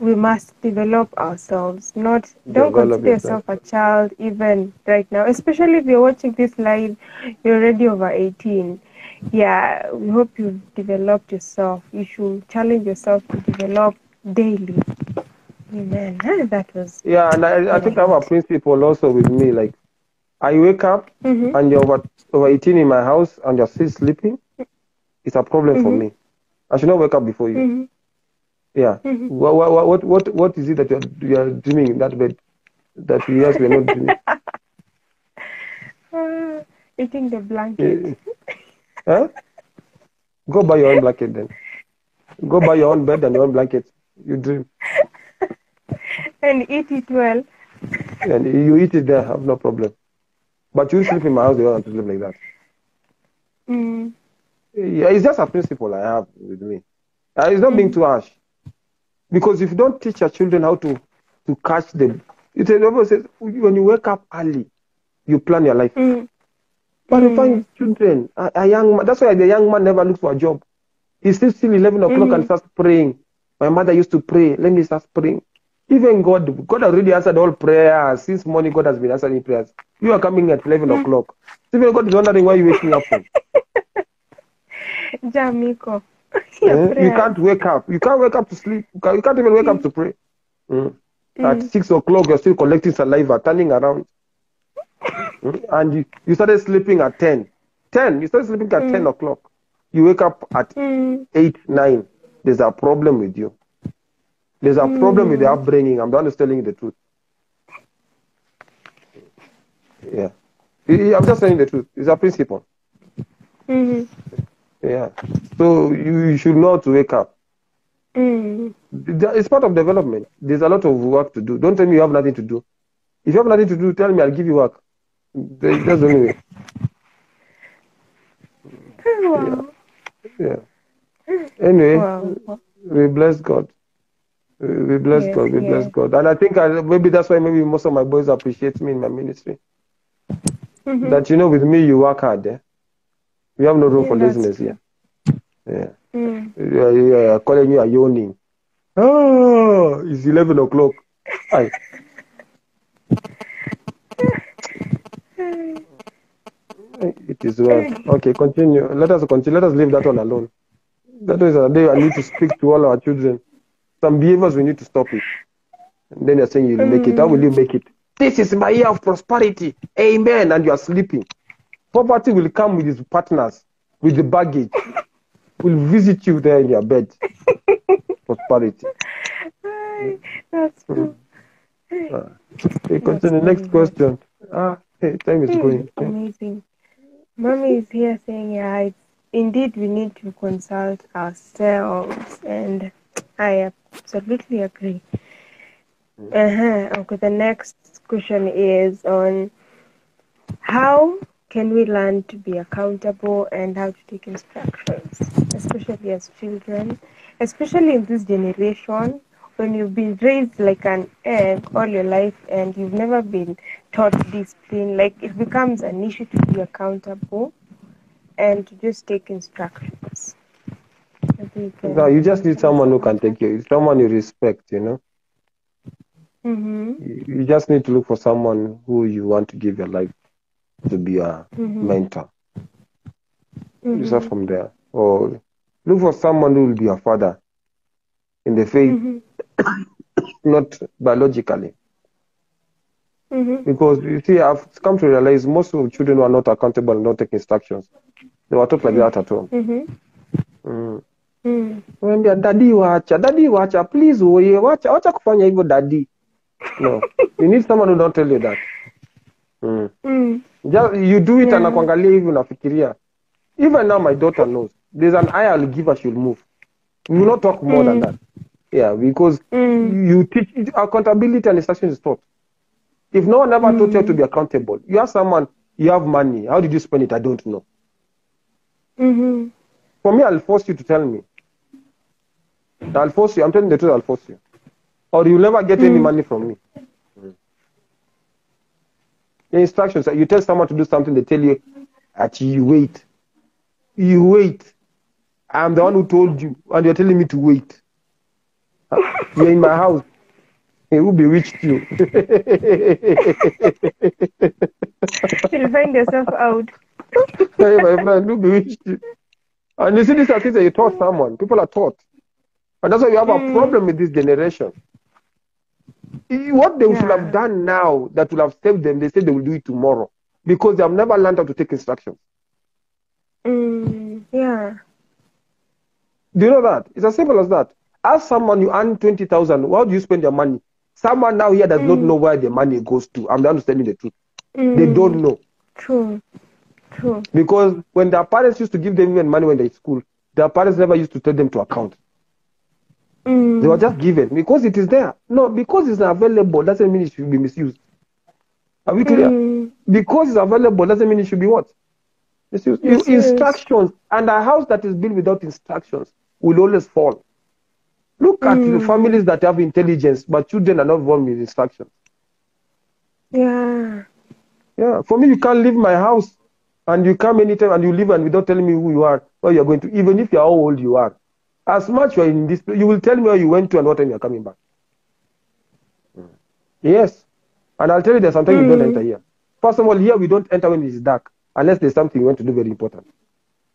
We must develop ourselves. Not don't Develop consider yourself a child even right now. Especially if you're watching this live, you're already over 18. Yeah, we hope you've developed yourself. You should challenge yourself to develop daily. Amen. Ah, That was. Yeah, and I, I think I have a principle also with me. Like, I wake up Mhm. and you're over, over 18 in my house and you're still sleeping. It's a problem for Mhm. me. I should not wake up before you. Mhm. Yeah. Mhm. What, what, what, what, what is it that you're, you're dreaming in that bed that we yes, we're not dreaming? Ah, <laughs> eating the blanket. Eh, huh? Go buy your own blanket then. Go buy your own bed and your own blanket. You dream. <laughs> and eat it well. And you eat it there, have no problem. But you sleep in my house, you don't want to sleep like that. Mm. Yeah, it's just a principle I have with me. Uh, it's not being too harsh. Because if you don't teach your children how to, to catch them, it always says when you wake up early, you plan your life. Mm. But you Mm. find children, a, a young man, that's why the young man never looks for a job. He still still 11 o'clock Mhm. and starts praying. My mother used to pray. Let me start praying. Even God, God already answered all prayers. Since morning, God has been answering prayers. You are coming at 11 o'clock. Even God is wondering why you're waking up. <laughs> Jamiko. Eh, You can't wake up. You can't wake up to sleep. You can't, you can't even wake up to pray. Mm. At Mm. 6 o'clock, you're still collecting saliva, turning around. <laughs> Mm. And you, you started sleeping at 10. 10. You started sleeping at 10 o'clock. You wake up at Mm. eight, nine, there's a problem with you. There's a problem with the upbringing. I'm the one telling you the truth. Yeah. I'm just telling the truth. It's a principle. Mhm. Yeah. So you, you should know to wake up. Mm. It's part of development. There's a lot of work to do. Don't tell me you have nothing to do. If you have nothing to do, tell me I'll give you work. Th- That's the only way. <laughs> Wow. Yeah. Anyway, Wow. we bless God. We bless Yes, God. We bless. God. And I think I, maybe that's why maybe most of my boys appreciate me in my ministry. Mhm. That you know, with me you work hard. Eh? We have no room Yeah, for laziness here. Yeah. Mm. You are calling you a yawning. Oh, it's eleven o'clock. Aye. <laughs> It is well. Okay, continue. Let us continue. Let us leave that one alone. That is a day I need to speak to all our children. Some behaviors we need to stop it. And then you're saying you'll make it. How will you make it? This is my year of prosperity. Amen. And you are sleeping. Poverty will come with his partners, with the baggage. <laughs> Will visit you there in your bed. <laughs> prosperity. Ay, That's true. Uh, okay, continue. Next question. Ah, hey, time is Mm, going. Amazing. Mommy is here saying, yeah, it's indeed we need to consult ourselves, and I absolutely agree. Uh-huh. Okay, the next question is on how can we learn to be accountable and how to take instructions, especially as children, especially in this generation when you've been raised like an egg all your life and you've never been taught discipline, like it becomes an issue to be accountable and to just take instructions. Think, uh, No, you just need someone who can take you, someone you respect, you know. Mhm. You you just need to look for someone who you want to give your life to be a Mhm. mentor. You Mhm. start from there. Or look for someone who will be your father in the faith, Mhm. <coughs> not biologically. Mhm. Because you see, I've come to realize most of children who are not accountable and not take instructions. They were taught like that at home. Mhm. Mm. Mm. Wambia dadi wacha, dadi wacha, please oye, wacha, wacha kufanya hivyo dadi. No. You need someone who don't tell you that. Mm. Mm. Just, you do it Yeah. anakuangalia hivi unafikiria. Even now my daughter knows. There's an eye I'll give her, she'll move. We will not talk more than that. Yeah, because Mm. you teach accountability and instruction is taught. If no one ever taught you to be accountable, you ask someone, you have money, how did you spend it? I don't know. Mhm. For me, I'll force you to tell me. I'll force you. I'm telling the truth. I'll force you, or you'll never get any Mm. money from me. The instructions. Are you tell someone to do something, they tell you, "Actually, you wait. You wait. I'm the one who told you, and you're telling me to wait. <laughs> You're in my house. Hey, who bewitched you? <laughs> You'll find yourself out. <laughs> hey, my friend, who bewitched you? And you see, these are things that you taught someone. People are taught. And that's why we have a Mm. problem with this generation. What they should have done now that will have saved them, they say they will do it tomorrow because they have never learned how to take instructions. Mm. Yeah. Do you know that? It's as simple as that. Ask someone you earn 20,000, how do you spend your money? Someone now here does not Mm. know where the money goes to. I'm understanding the truth. Mm. They don't know. True. True. Because when their parents used to give them even money when they're in school, their parents never used to tell them to account. Mm. They were just given because it is there. No, because it's available doesn't mean it should be misused. Are we clear? Mm. Because it's available doesn't mean it should be what? Misused. Misused. Instructions and a house that is built without instructions will always fall. Look at the Mm. families that have intelligence, but children are not born with instructions. Yeah. Yeah, for me, you can't leave my house and you come anytime and you leave and without telling me who you are, where you're going to, even if you're how old you are. As much you're in this, you will tell me where you went to and what time you're coming back. Yes. And I'll tell you there's something you don't Mm. enter here. First of all, here we don't enter when it's dark, unless there's something you want to do very important.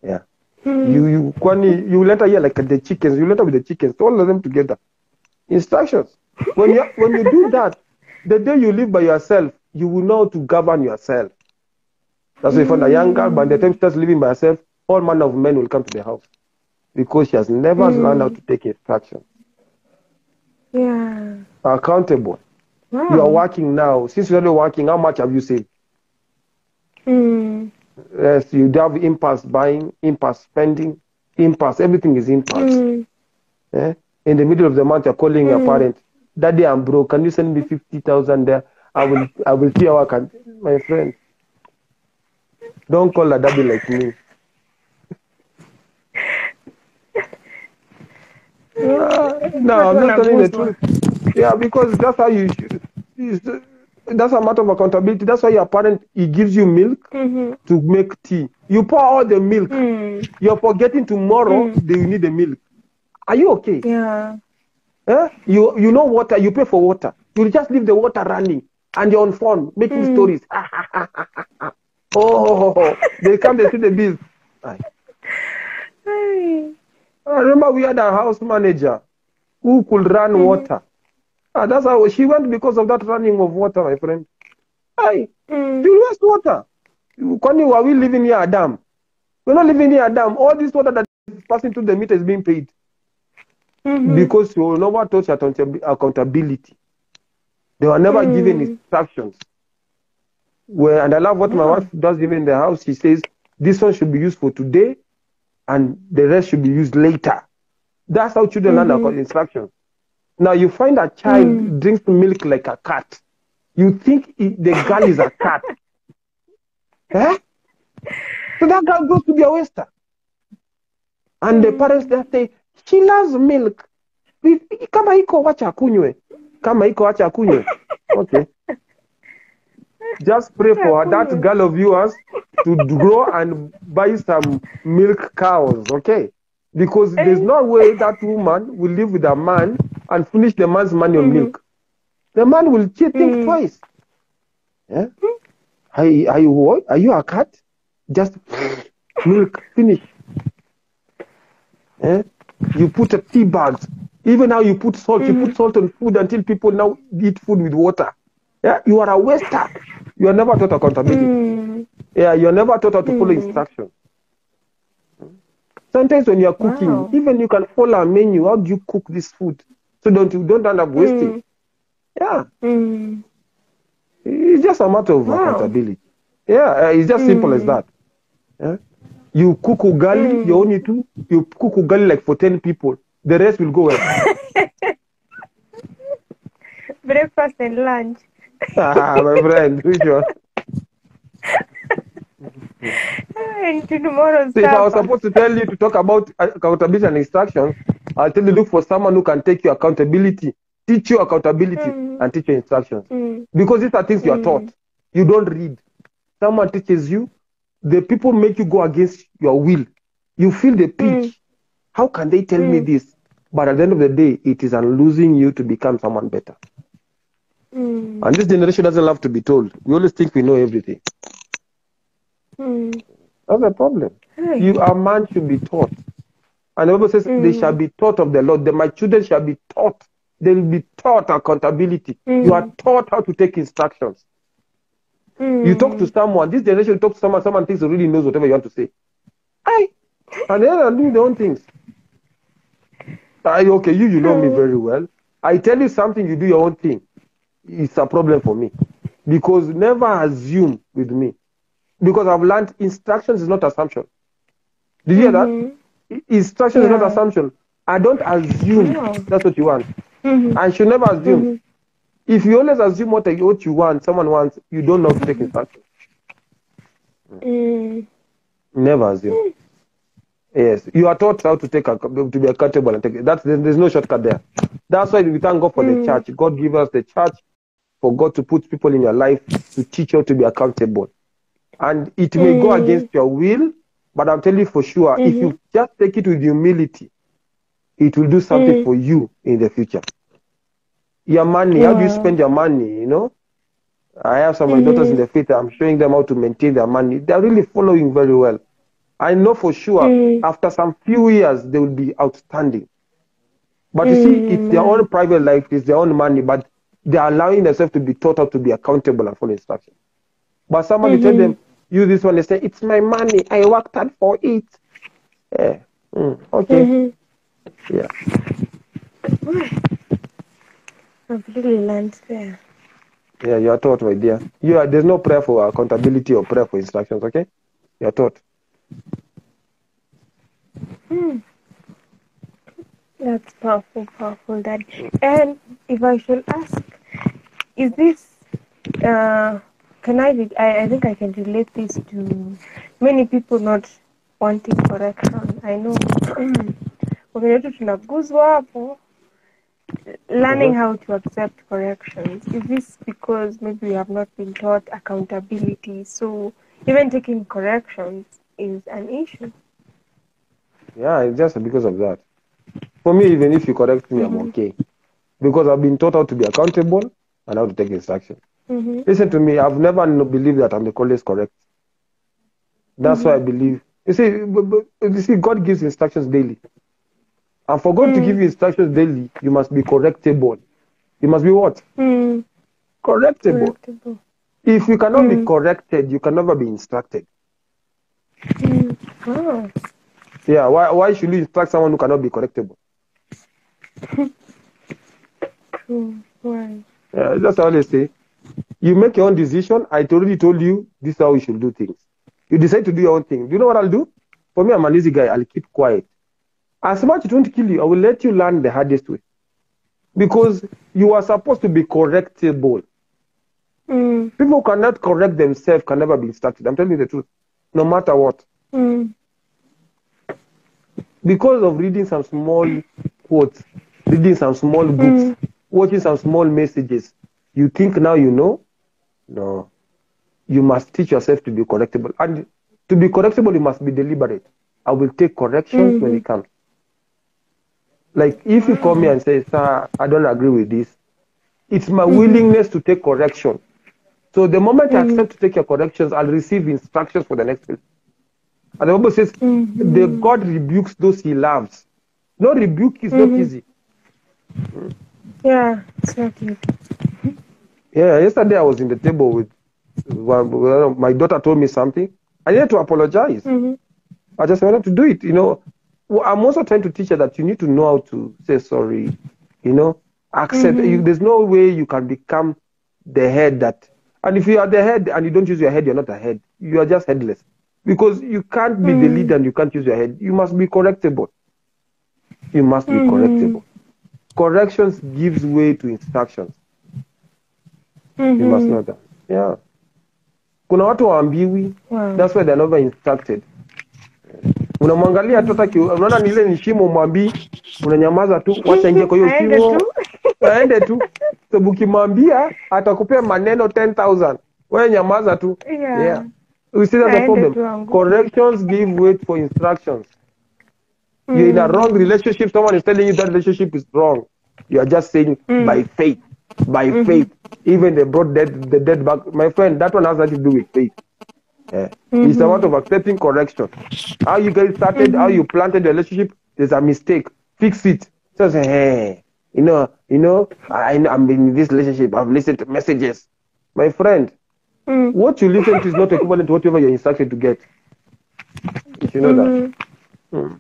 Yeah. Mm. You you kwani you will enter here like the chickens, you enter with the chickens, all of them together. Instructions. When you when you do that, the day you live by yourself, you will know to govern yourself. That's why you find a young girl, by the time she starts living by herself, all manner of men will come to the house. Because she has never Mm. learned how to take instructions. Yeah. Accountable. Wow. You are working now. Since you're not working, how much have you saved? Mm. Yes, you have impulse buying, impulse spending, impulse, everything is impulse. Mm. Eh? In the middle of the month, you're calling your Mm. parent, Daddy, I'm broke. Can you send me 50,000 there? I will, I will see how I can. My friend, don't call a daddy like me. No, I'm not telling the truth. Yeah, because that's how you should. That's a matter of accountability. That's why your parent he gives you milk Mm-hmm. to make tea. You pour all the milk. Mm. You're forgetting tomorrow Mm. they need the milk. Are you okay? Yeah. Eh? You you know water, you pay for water. You just leave the water running and you're on phone making Mm. stories. <laughs> oh, they come, they see the bills. Aye. Hey. I remember we had a house manager who could run Mhm. water. Ah, that's how she went because of that running of water, my friend. Aye, Mm. you waste water. Kwani are we living near a dam? We're not living near a dam. All this water that is passing through the meter is being paid. Mhm. because you will never touch accountability. They were never Mm. given instructions. Where and I love what my wife does even in the house. She says this one should be used for today, and the rest should be used later. That's how children learn Mhm. mm instructions. Now you find a child Mm. drinks milk like a cat. You think it, the girl is a cat. <laughs> eh? So that girl goes to be a waster. And the Mm. parents they say, she loves milk. Kama iko wacha akunywe. Kama iko wacha akunywe. <laughs> Okay. Just pray for her, that girl of yours to grow and buy some milk cows, okay? Because there's no way that woman will live with a man and finish the man's money on milk. The man will cheat, think Mm. twice. Yeah? Are, you- are you what? Are you a cat? Just <sniffs> milk, finish. Eh? You put a tea bags. Even now you put salt, you put salt on food until people now eat food with water. Yeah, you are a waster. You are never taught accountability. Mm. Yeah, you're never taught how to follow Mm. instructions. Sometimes when you're cooking, Wow. even you can follow a menu. How do you cook this food? So don't you don't end up wasting. Mm. Yeah, Mm. it's just a matter of Wow. accountability. Yeah, uh, it's just simple as that. Yeah? You cook ugali, you only two. You cook ugali like for ten people. The rest will go well. <laughs> Breakfast and lunch. Ah, My friend, which one? and tomorrow's So if I was supposed to tell you to talk about accountability and instructions, I'll tell you look for someone who can take your accountability, teach you accountability, Mm. and teach you instructions. Mm. Because these are things you are Mm. taught. You don't read. Someone teaches you. The people make you go against your will. You feel the pinch. Mm. How can they tell me Mm. this? But at the end of the day, it is on losing you to become someone better. Mm. And this generation doesn't love to be told. We always think we know everything. Mm. That's the problem. Hey. You a man should be taught. And the Bible says they Mm. shall be taught of the Lord. That my children shall be taught. They will be taught accountability. Mm. You are taught how to take instructions. Mm. You talk to someone. This generation you talk to someone. Someone thinks he really knows whatever you want to say. Aye. And they are doing their own things. I, okay, you you know me very well. I tell you something, you do your own thing. It's a problem for me. Because never assume with me. Because I've learned instructions is not assumption. Did you hear that? Mhm. I- Instruction is not assumption. I don't assume No. that's what you want. Mhm. I should never assume. Mhm. If you always assume what, what you want, someone wants, you don't know to take instruction. Mm. Never assume. Yes, you are taught how to take a, to be accountable and take. That's there's, no shortcut there. That's why we thank God for the Mm. church. God give us the church for God to put people in your life to teach you to be accountable. And it may go Mm. against your will, but I'm telling you for sure, if you just take it with humility, it will do something Mm. for you in the future. Your money, how do you spend your money? You know, I have some of my daughters Mhm. in the faith. I'm showing them how to maintain their money. They're really following very well. I know for sure Mm. after some few years they will be outstanding. But you see, it's their own private life, it's their own money, but they're allowing themselves to be taught how to be accountable and follow instructions. But somebody tell Mhm. them, use this one, they say, it's my money, I worked hard for it. Yeah. Mm, okay. Mhm. Yeah. <sighs> I've really learned there. Yeah, you are taught, my dear. You are, there's no prayer for accountability or prayer for instructions, okay? You are taught. Hmm. That's powerful, powerful, Daddy. And if I should ask, is this, uh, can I, re- I, I think I can relate this to many people not wanting correction. I know <clears throat> wakati wetu tunaguzwa hapo learning how to accept corrections. Is this because maybe we have not been taught accountability? So even taking corrections is an issue. Yeah, it's just because of that. For me, even if you correct me, I'm Mhm. okay. Because I've been taught how to be accountable and how to take instruction. Mm-hmm. Listen to me, I've never no- believed that I'm the always correct. That's why I believe. You see, you see, God gives instructions daily. And for God to Mm. give you instructions daily, you must be correctable. You must be what? Mm. Correctable. Correctable. If you cannot be Mm. corrected, you can never be instructed. Oh. Yeah, why, why should you instruct someone who cannot be correctable? <laughs> True. Right. Yeah, that's all I say. You make your own decision. I already told you this is how you should do things. You decide to do your own thing. Do you know what I'll do? For me, I'm an easy guy. I'll keep quiet. As much it won't kill you, I will let you learn the hardest way. Because you are supposed to be correctable. Mm. People who cannot correct themselves can never be instructed. I'm telling you the truth. No matter what. Mm. Because of reading some small quotes, reading some small books, watching some small messages, you think now you know? No. You must teach yourself to be correctable. And to be correctable, you must be deliberate. I will take corrections when mm-hmm. it comes. Like if you call me and say, Sir, I don't agree with this, it's my mm-hmm. willingness to take correction. So the moment I mm-hmm. accept to take your corrections, I'll receive instructions for the next place. And the Bible says, the God rebukes those he loves. No rebuke is not easy. Hmm. Yeah, it's not. Yeah, yesterday I was in the table with one, my daughter told me something. I needed to apologize. Mhm. I just wanted to do it. You know, Well, I'm also trying to teach her that you need to know how to say sorry. You know, accept. Mm-hmm. You, there's no way you can become the head that. And if you are the head and you don't use your head, you're not a head. You are just headless because you can't be the mm-hmm. leader and you can't use your head. You must be correctable. You must be mm-hmm. correctable. Corrections gives way to instructions. Mm -hmm. You must know that. Yeah. Kuna watu waambiwi. Wow. That's why they're never instructed. Unamwangalia tu hata unaona ni ile ni shimo mwambii, unanyamaza tu, wacha ingie kwa hiyo shimo. tu. <laughs> Aende tu. Sababu ukimwambia atakupea maneno 10,000. Wewe nyamaza tu. Yeah. Yeah. You see that's the problem. Corrections give way for instructions. You're in a mm. wrong relationship, someone is telling you that relationship is wrong. You are just saying mm. by faith. By mm-hmm. faith. Even they brought dead the dead back. My friend, that one has nothing to do with faith. Yeah. It's a mm-hmm. matter of accepting correction. How you get started, how you mm-hmm. planted the relationship, there's a mistake. Fix it. So say, hey, you know, you know, I, know I'm in this relationship. I've listened to messages. My friend, Mm. what you listen to is not equivalent to whatever you're instructed to get. If you know that. Mm.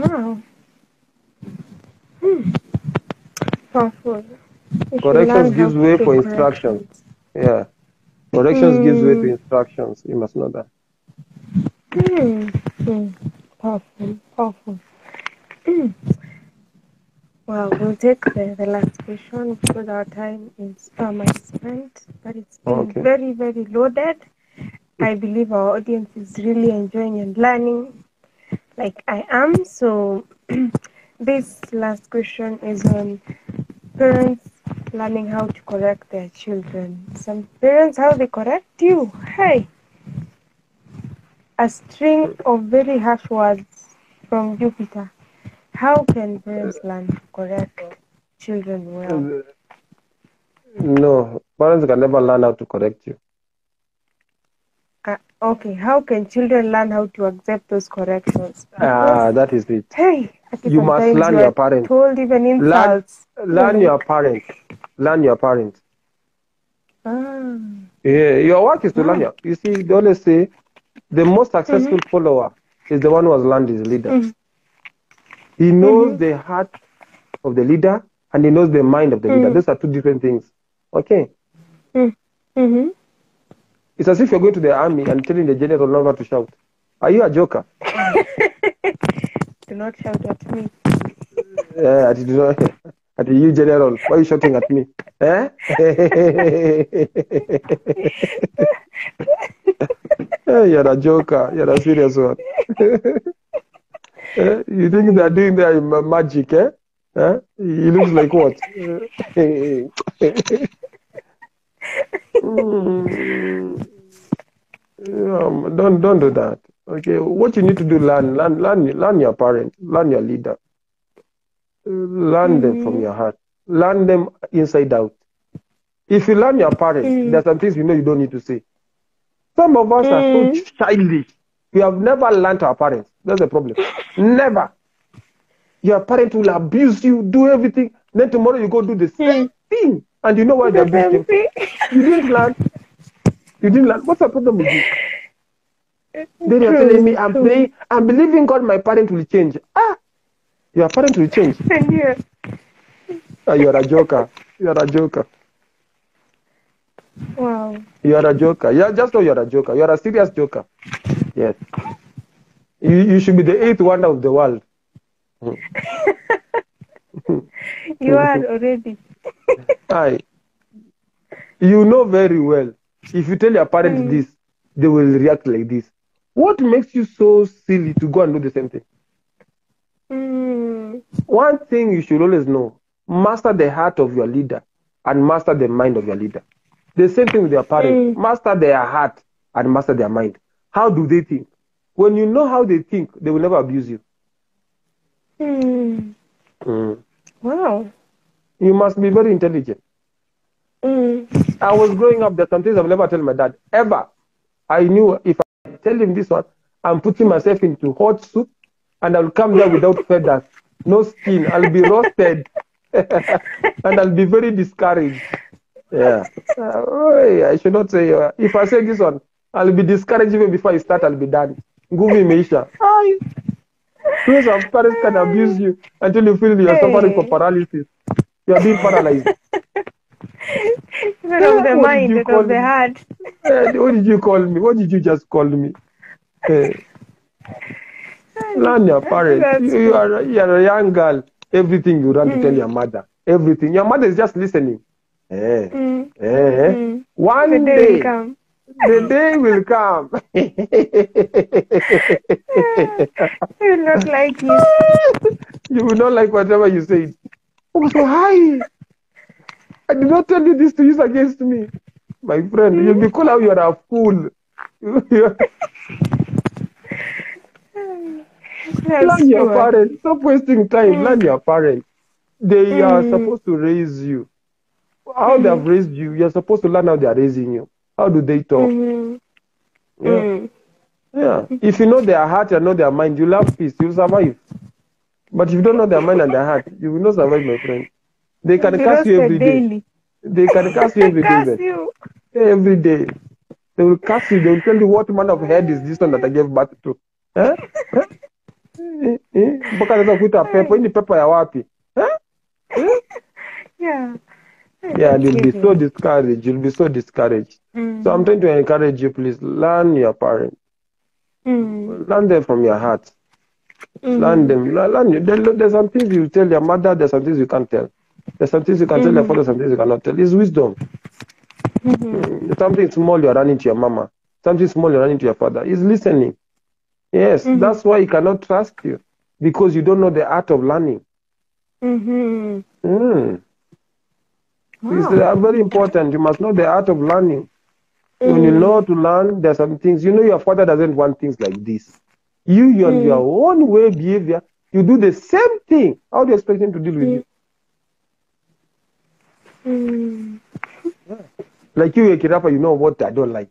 Wow. Hmm. Powerful. We Corrections gives way for instructions. Yeah. Corrections gives way to instructions. You must know that. Hmm. Hmm. Powerful. Powerful. Hmm. Well, we'll take the, the last question because our time is almost spent, but it's been Okay. very, very loaded. I believe our audience is really enjoying and learning like I am. So, <clears throat> this last question is on parents learning how to correct their children. Some parents, how they correct you. Hey, a string of very harsh words from Jupiter. How can parents learn to correct children well? No, parents can never learn how to correct you. Okay, how can children learn how to accept those corrections? Ah, that is it. Hey, You must learn your are parents. Told even Learn, insults. learn your parents. Learn your parents. Ah, Yeah, your work is to learn your. You see, they always say the most successful follower is the one who has learned his leader. He knows the heart of the leader and he knows the mind of the leader. Those are two different things. Okay. mm-hmm. It's as if you're going to the army and telling the general never to shout. Are you a joker? <laughs> Do not shout at me. Yeah, at, the- <laughs> at you, general. Why are you shouting at me? Eh? <laughs> Eh, you're a joker. You're a serious one. Eh, you think they're doing their magic, eh? eh? He looks like what? Mm. Um, don't don't do that. Okay, what you need to do learn learn learn learn your parent, learn your leader, learn them from your heart, learn them inside out. If you learn your parents, there's some things you know you don't need to say. Some of us are so childish. We have never learned our parents. That's the problem. Never. Your parent will abuse you, do everything. Then tomorrow you go do the same thing, and you know why they abused you. You didn't learn. You didn't learn. What's the problem with you? Then you're telling me, I'm praying, I'm believing God, my parent will change. Ah, your parent will change. <laughs> You, Ah, you're a joker. You're a joker. wow. You're a joker. Yeah, just know you're a joker. You're a serious joker. Yes. You, you should be the eighth wonder of the world. <laughs> You are <laughs> already. Aye. You know very well. If you tell your parents Mm. this, they will react like this. What makes you so silly to go and do the same thing? Mm. One thing you should always know master the heart of your leader and master the mind of your leader. The same thing with your parents. Mm. Master their heart and master their mind. How do they think? When you know how they think, they will never abuse you. Mm. Mm. Wow. You must be very intelligent. Mm. I was growing up, there's some things I've never tell my dad. Ever. I knew if I tell him this one, I'm putting myself into hot soup and I'll come there without <laughs> feathers, no skin. I'll be roasted <laughs> and I'll be very discouraged. Yeah. Uh, I should not say, uh, if I say this one, I'll be discouraged even before I start, I'll be done. Nguvi imeisha. Hi. Those of parents can abuse you until you feel you're suffering from paralysis. You're being paralyzed. Instead of the mind, call of the heart. What did you call me? What did you just call me? Eh, learn your parents. You, you are, you are a young girl. Everything you run to tell your mother. Everything. Your mother is just listening. Eh, Mm. eh. Mm. One The day come. the day will come. <laughs> you will not like you. <laughs> you will not like whatever you say. Oh, so hi. I did not tell you this to use against me. My friend, you'll be called out you are a fool. Learn your parents. Stop wasting time. Learn your parents. They are Mm. supposed to raise you. How they have raised you, you're supposed to learn how they are raising you. How do they talk? Mhm. Yeah. Mm. yeah. If you know their heart and know their mind, you'll have peace. You'll survive. But if you don't know their mind and their heart, you will not survive, my friend. They can Be curse you every day. daily. They can <laughs> cast you every day. Curse man. you. Every day. They will cast you. They will tell you what man of head is this one that I gave birth to. Eh? Eh? Mpaka anaweza kuita <laughs> pepo. Hii ni pepo ya wapi? Eh? Eh? Yeah. Yeah, you'll be so discouraged. You'll be so discouraged. Mm. So I'm trying to encourage you, please learn your parents. Mm. Learn them from your heart. Mhm. Learn them. Learn, learn. There- There's some things you tell your mother, there's some things you can't tell. There's some things you can tell your Mhm. father, some things you cannot tell. It's wisdom. Mhm. Mm, Something small you're running to your mama. Something small you're running to your father. He's listening. Yes, Mhm. that's why he cannot trust you. Because you don't know the art of learning. Mm-hmm. Mm. It's Wow. uh, very important. You must know the art of learning. When you Mm. know to learn, there's some things. You know your father doesn't want things like this. You, you Mm. your own way behavior, you do the same thing. How do you expect him to deal with you? Mm. Like you, a Kirapa, you know what I don't like.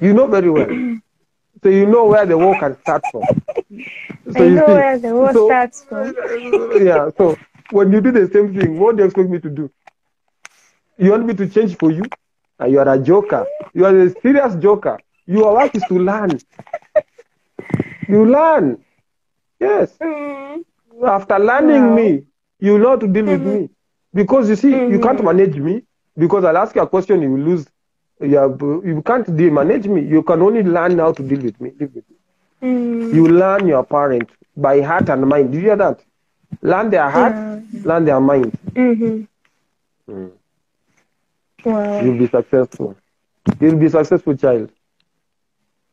You know very well. <clears throat> so you know where the war can start from. I you know see- where the war so- starts from. <laughs> yeah. So when you do the same thing, what do you expect me to do? You want me to change for you? You are a joker. You are a serious joker. Your work is to learn. You learn. Yes. Mm. After learning Wow. me, you know how to deal with Mhm. me. Because you see, you can't Mhm. manage me. Because I'll ask you a question, you will lose. You, have, you can't de- manage me. You can only learn how to deal with me. Live with me. Mm. You learn your parent by heart and mind. Do you hear that? Learn their heart, Yeah. learn their mind. Mhm. Mm. Wow. You'll be successful. You'll be successful child.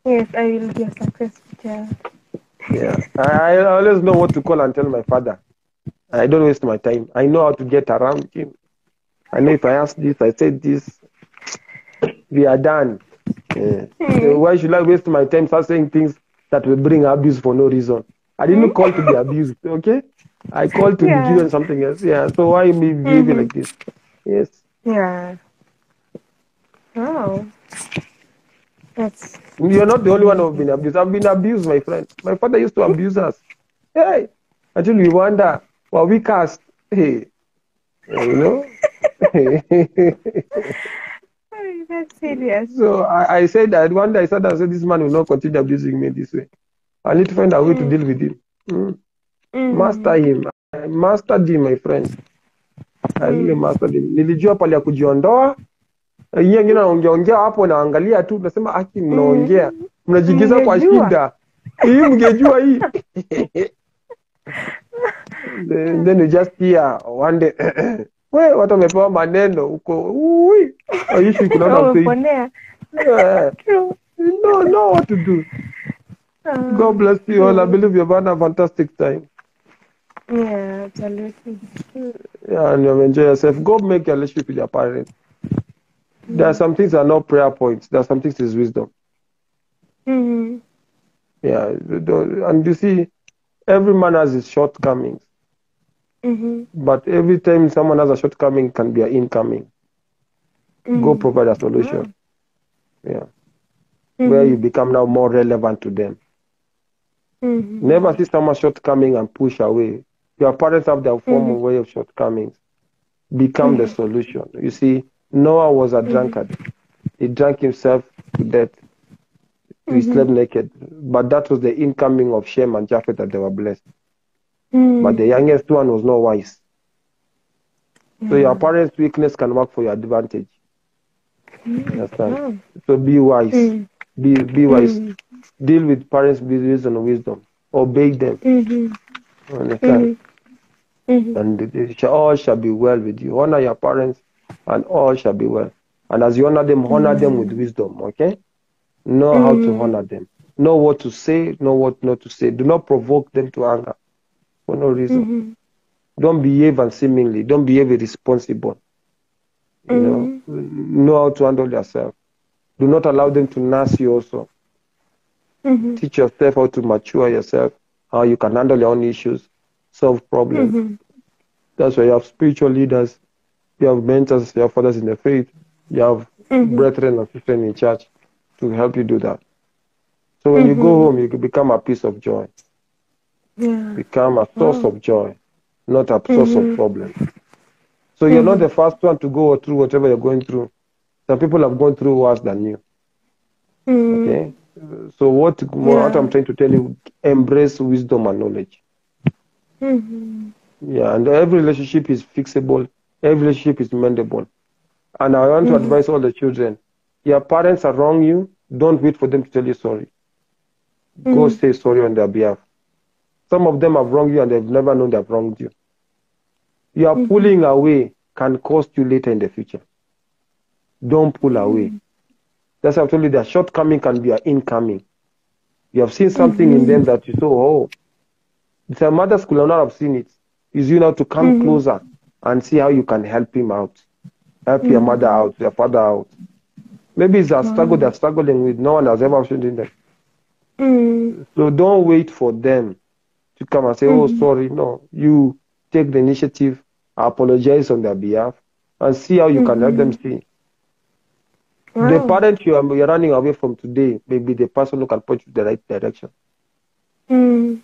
Yes, I will be a successful child. Yeah. I, always know what to call and tell my father. I don't waste my time. I know how to get around him. I know if I ask this, I say this, we are done. Yeah. So why should I waste my time start saying things that will bring abuse for no reason? I didn't call to be abused, okay? I called to Yeah. be given something else. Yeah. So why me behaving Mhm. like this? Yes. Yeah. Wow. That's You're not the only one who've been abused. I've been abused, my friend. My father used to abuse us. Hey, until we wonder, well, we cast. Hey, you know. Ay, <laughs> that's serious. so I, I said that one day I said, I said, this man will not continue abusing me this way. I need to find a way to deal with him. Mm. Mm. Master him. I mastered him, my friend. I really mastered him. Nilijua pale ya kujiondoa. Yeye wengine anaongea ongea hapo naangalia tu nasema aki mnaongea. Mnajiingiza kwa shida. hii mngejua hii. <laughs> Then, then you just hear one day <clears throat> we watu wamepewa maneno huko. Ui aishi mtu. Umeponea. Know, know what to do? Ah, God bless you all. I believe you've had a fantastic time. Yeah, absolutely. yeah, and you've enjoyed yourself. Go make your relationship with your parents there are some things that are not prayer points. There are some things is wisdom. Mm-hmm. yeah and you see every man has his shortcomings. Mm-hmm. but every time someone has a shortcoming can be an incoming. Go Mhm. provide a solution. Yeah. Mhm. where you become now more relevant to them. Mhm. never see someone shortcoming and push away. Your parents have their form of way of shortcomings. Become the solution. You see noah was a drunkard. He drank himself to death. He slept naked. But that was the incoming of shem and japheth that they were blessed. Mhm. but the youngest one was not wise. So your parents weakness can work for your advantage. You understand? Oh. so be wise. Mm. be be wise. Deal with parents with reason and wisdom. Obey them. Mhm. understand? Mhm. and it shall, all shall be well with you. Honor your parents and all shall be well. And as you honor them honor them with wisdom okay? Know how to honor them. Know what to say know what not to say. Do not provoke them to anger for no reason. Mhm. don't behave unseemingly don't behave irresponsible. You know know how to handle yourself. Do not allow them to nurse you also. Mhm. teach yourself how to mature yourself how you can handle your own issues solve problems. Mhm. That's why you have spiritual leaders, you have mentors, you have fathers in the faith, you have mm-hmm. brethren and sisters in church to help you do that. So when you go mm-hmm. home, you can become a piece of joy, Yeah. become a source of joy, not a source of mm-hmm. problem. So you're not the first one to go through whatever you're going through. Some people have gone through worse than you. Mm. Okay. So what, what I'm trying to tell you, embrace wisdom and knowledge. Yeah, and every relationship is fixable. Every relationship is mendable. And I want to mm-hmm. advise all the children: your parents are wrong you. Don't wait for them to tell you sorry. Go mm-hmm. say sorry on their behalf. Some of them have wronged you and they've never known they've wronged you. Your mm-hmm. pulling away can cost you later in the future. Don't pull away. That's why I've told you that shortcoming can be an incoming. You have seen something in them that you saw, oh, the mothers could not have seen it. It's you now to come closer and see how you can help him out. Help your mother out, your father out. Maybe it's a struggle they're struggling with. No one has ever shown them. Mm. So don't wait for them to come and say, oh, sorry. No, you take the initiative, apologize on their behalf, and see how you can help them see. The Wow. parent you are running away from today may be the person who can point you the right direction. Mm.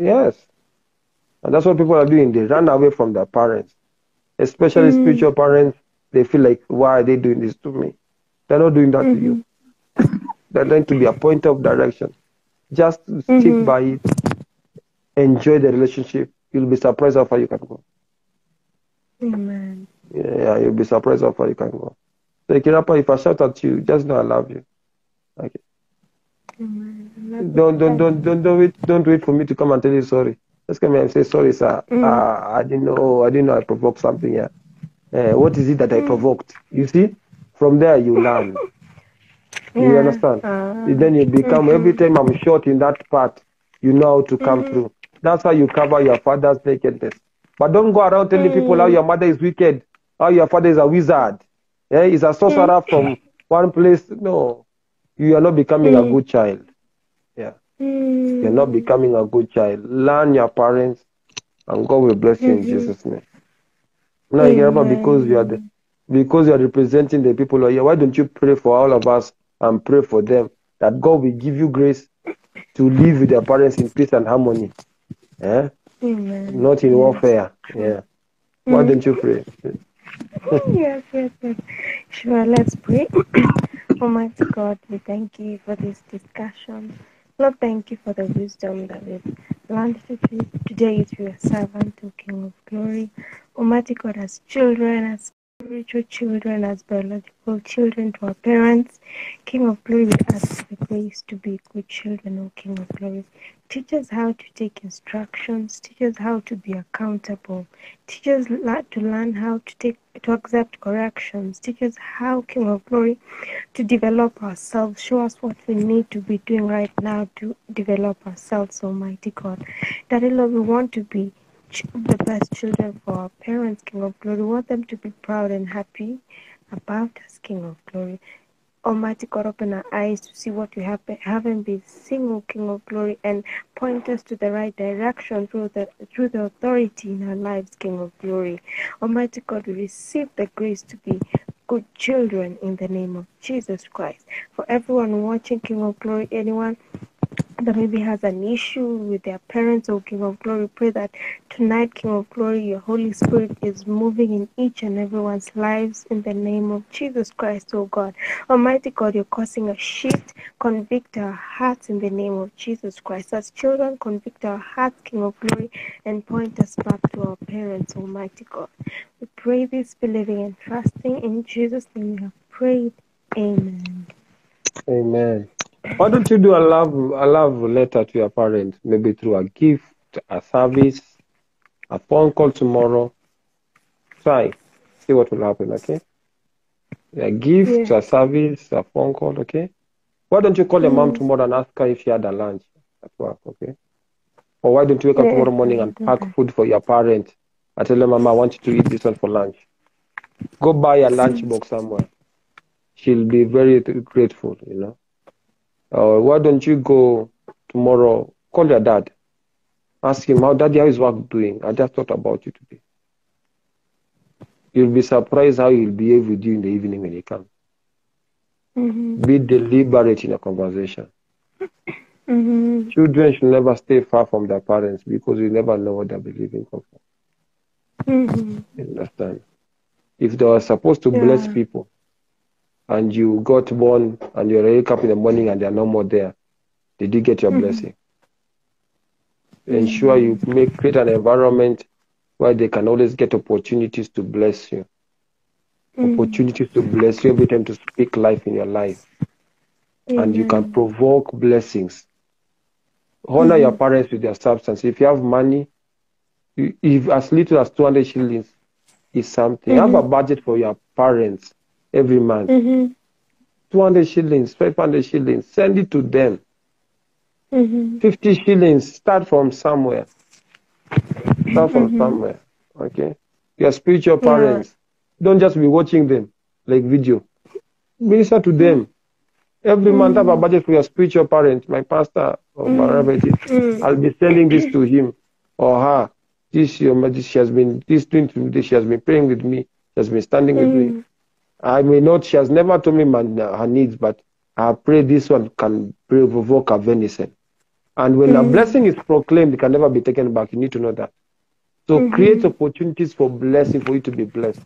Yes. And that's what people are doing. They run away from their parents, especially mm. spiritual parents. They feel like, why are they doing this to me? They're not doing that to you. Mm-hmm. They're going to be a point of direction. Just stick mm-hmm. by it. Enjoy the relationship. You'll be surprised how far you can go. Amen. Yeah, you'll be surprised how far you can go. So, Kirapa, if I shout at you, just know I love you. Okay. Amen. Don't don't don't don't don't wait don't wait for me to come and tell you sorry. Just come here and say sorry, sir. Uh, I didn't know oh, I didn't know I provoked something here. Uh, what is it that I mm. provoked? You see, from there you learn. <laughs> You understand? Uh, then you become every mm-hmm. time I'm short in that part, you know how to come mm-hmm. through. That's how you cover your father's nakedness. But don't go around telling people how mm. your mother is wicked, how your father is a wizard, yeah, he's a sorcerer from one place. No, you are not becoming a good child. Mm. you're not becoming a good child. Learn your parents, and God will bless you in Jesus' name. No, Yeraba, because you are the, because you are representing the people here. Why don't you pray for all of us and pray for them that God will give you grace to live with your parents in peace and harmony, eh? Amen. Not in warfare. Yeah. Why don't you pray? <laughs> yes, yes, yes. Sure, let's pray. <coughs> Almighty God, we thank you for this discussion. Lord, thank you for the wisdom that we've learned today, through your servant, O King of Glory. Almighty God, as children, as spiritual children as biological children to our parents. King of glory, we ask for grace to be good children, O King of glory. Teach us how to take instructions. Teach us how to be accountable. Teach us to learn how to take to accept corrections. Teach us how, King of Glory, to develop ourselves. Show us what we need to be doing right now to develop ourselves, Almighty God. Daddy Lord, we want to be the best children for our parents, King of Glory. We want them to be proud and happy about us, King of Glory. Almighty God, open our eyes to see what you have, haven't been seeing, O King of Glory, and point us to the right direction through the through the authority in our lives, King of Glory. Almighty God, we receive the grace to be good children in the name of Jesus Christ. For everyone watching, King of Glory, anyone that maybe has an issue with their parents or King of Glory, pray that tonight, King of Glory, your Holy Spirit is moving in each and everyone's lives in the name of Jesus Christ, oh God. Almighty God, you're causing a shift. Convict our hearts in the name of Jesus Christ. As children, convict our hearts, King of Glory, and point us back to our parents, Almighty God. We pray this, believing and trusting. In Jesus' name we have prayed. Amen. Amen. Why don't you do a love a love letter to your parents? Maybe through a gift, a service, a phone call tomorrow. Try. See what will happen, okay? A gift, yeah. a service, a phone call, okay? Why don't you call your mom mm. tomorrow and ask her if she had a lunch at work, okay? Or why don't you wake up yeah. tomorrow morning and pack food for your parents? I tell them, Mama, I want you to eat this one for lunch. Go buy a lunch box somewhere. She'll be very grateful, you know. Uh, why don't you go tomorrow? Call your dad. Ask him, how daddy, how is work doing? I just thought about you today. You'll be surprised how he'll behave with you in the evening when he comes. Mm-hmm. Be deliberate in a conversation. <coughs> Mm-hmm. Children should never stay far from their parents because you never know what they're believing for. Mm-hmm. understand? If they are supposed to yeah. bless people, and you got born and you wake up in the morning and they are no more there, did you get your mm-hmm. blessing? Ensure you make create an environment where they can always get opportunities to bless you. Mm-hmm. Opportunities to bless you every time to speak life in your life. Mm-hmm. And you can provoke blessings. Honor your mm-hmm. parents with their substance. If you have money, if as little as 200 shillings is something, have a mm-hmm. budget for your parents every month. Mm-hmm. 200 shillings, 500 shillings, send it to them. Mm-hmm. 50 shillings, start from somewhere. Start from mm-hmm. somewhere. Okay? Your spiritual parents, yeah. don't just be watching them like video. Minister to them. Every mm-hmm. month, have a budget for your spiritual parents, my pastor or whatever it is. Mm-hmm. I'll be sending this to him or her. This, your, she has been this doing to me, she has been praying with me, she has been standing with me. Mm-hmm. I may not, she has never told me my, her needs, but I pray this one can provoke a venison. And when mm-hmm. a blessing is proclaimed, it can never be taken back. You need to know that. So mm-hmm. create opportunities for blessing for you to be blessed.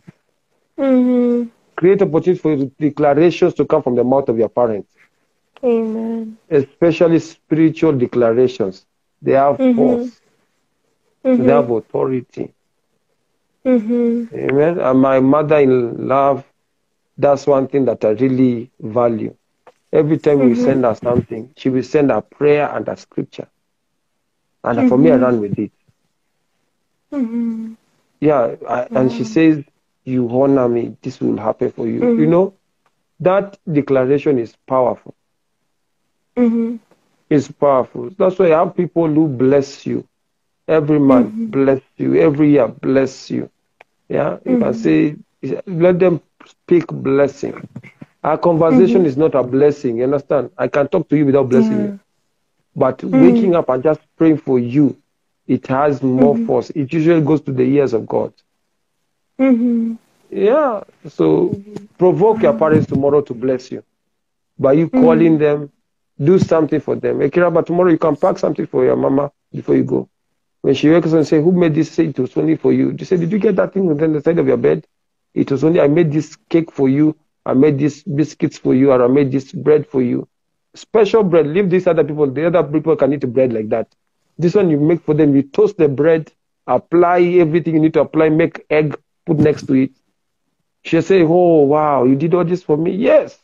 Mm-hmm. Create opportunities for declarations to come from the mouth of your parents. Amen. Especially spiritual declarations. They have mm-hmm. force. Mm-hmm. They have authority. Mm-hmm. Amen. And my mother in love that's one thing that I really value. Every time mm-hmm. we send her something, she will send a prayer and a scripture. And mm-hmm. for me, I mm-hmm. run with it. Mm-hmm. Yeah, I, and she says, You honor me, this will happen for you. You mm-hmm. know, that declaration is powerful. Mm-hmm. It's powerful. That's why I have people who bless you. Every month, bless you. Every year, bless you. Yeah, you can say, let them speak blessing. Our conversation mm-hmm. is not a blessing. You understand? I can talk to you without blessing yeah. you. But mm-hmm. waking up and just praying for you, it has more mm-hmm. force. It usually goes to the ears of God. Mm-hmm. Yeah. So provoke your parents tomorrow to bless you. By you calling mm-hmm. them, do something for them. Ekiraba, tomorrow you can pack something for your mama before you go. When she wakes up and say, Who made this? Say it was only for you. They say, Did you get that thing on the side of your bed? It was only I made this cake for you, I made these biscuits for you, or I made this bread for you. Special bread. Leave these other people. The other people can eat bread like that. This one you make for them. You toast the bread, apply everything you need to apply, make egg, put next to it. She'll say, Oh, wow, you did all this for me? Yes.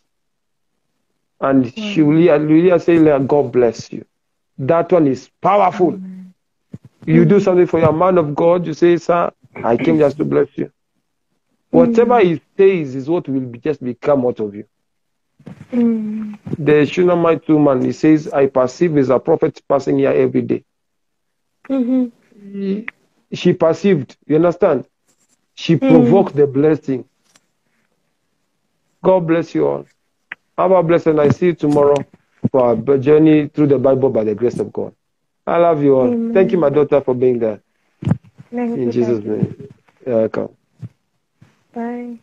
And hmm. she will really say, God bless you. That one is powerful. Amen. You do hmm. something for your man of God, you say, Sir, I came just to bless you. Whatever he says is what will be just become out of you. Mm. The Shunammite woman, he says, I perceive is a prophet passing here every day. Mhm. She perceived, you understand? She Mm. provoked the blessing. God bless you all. Have a blessed and I see you tomorrow for our journey through the Bible by the grace of God. I love you all. Amen. Thank you, my daughter, for being there. Thank In you, Jesus' name. You're welcome. Bye.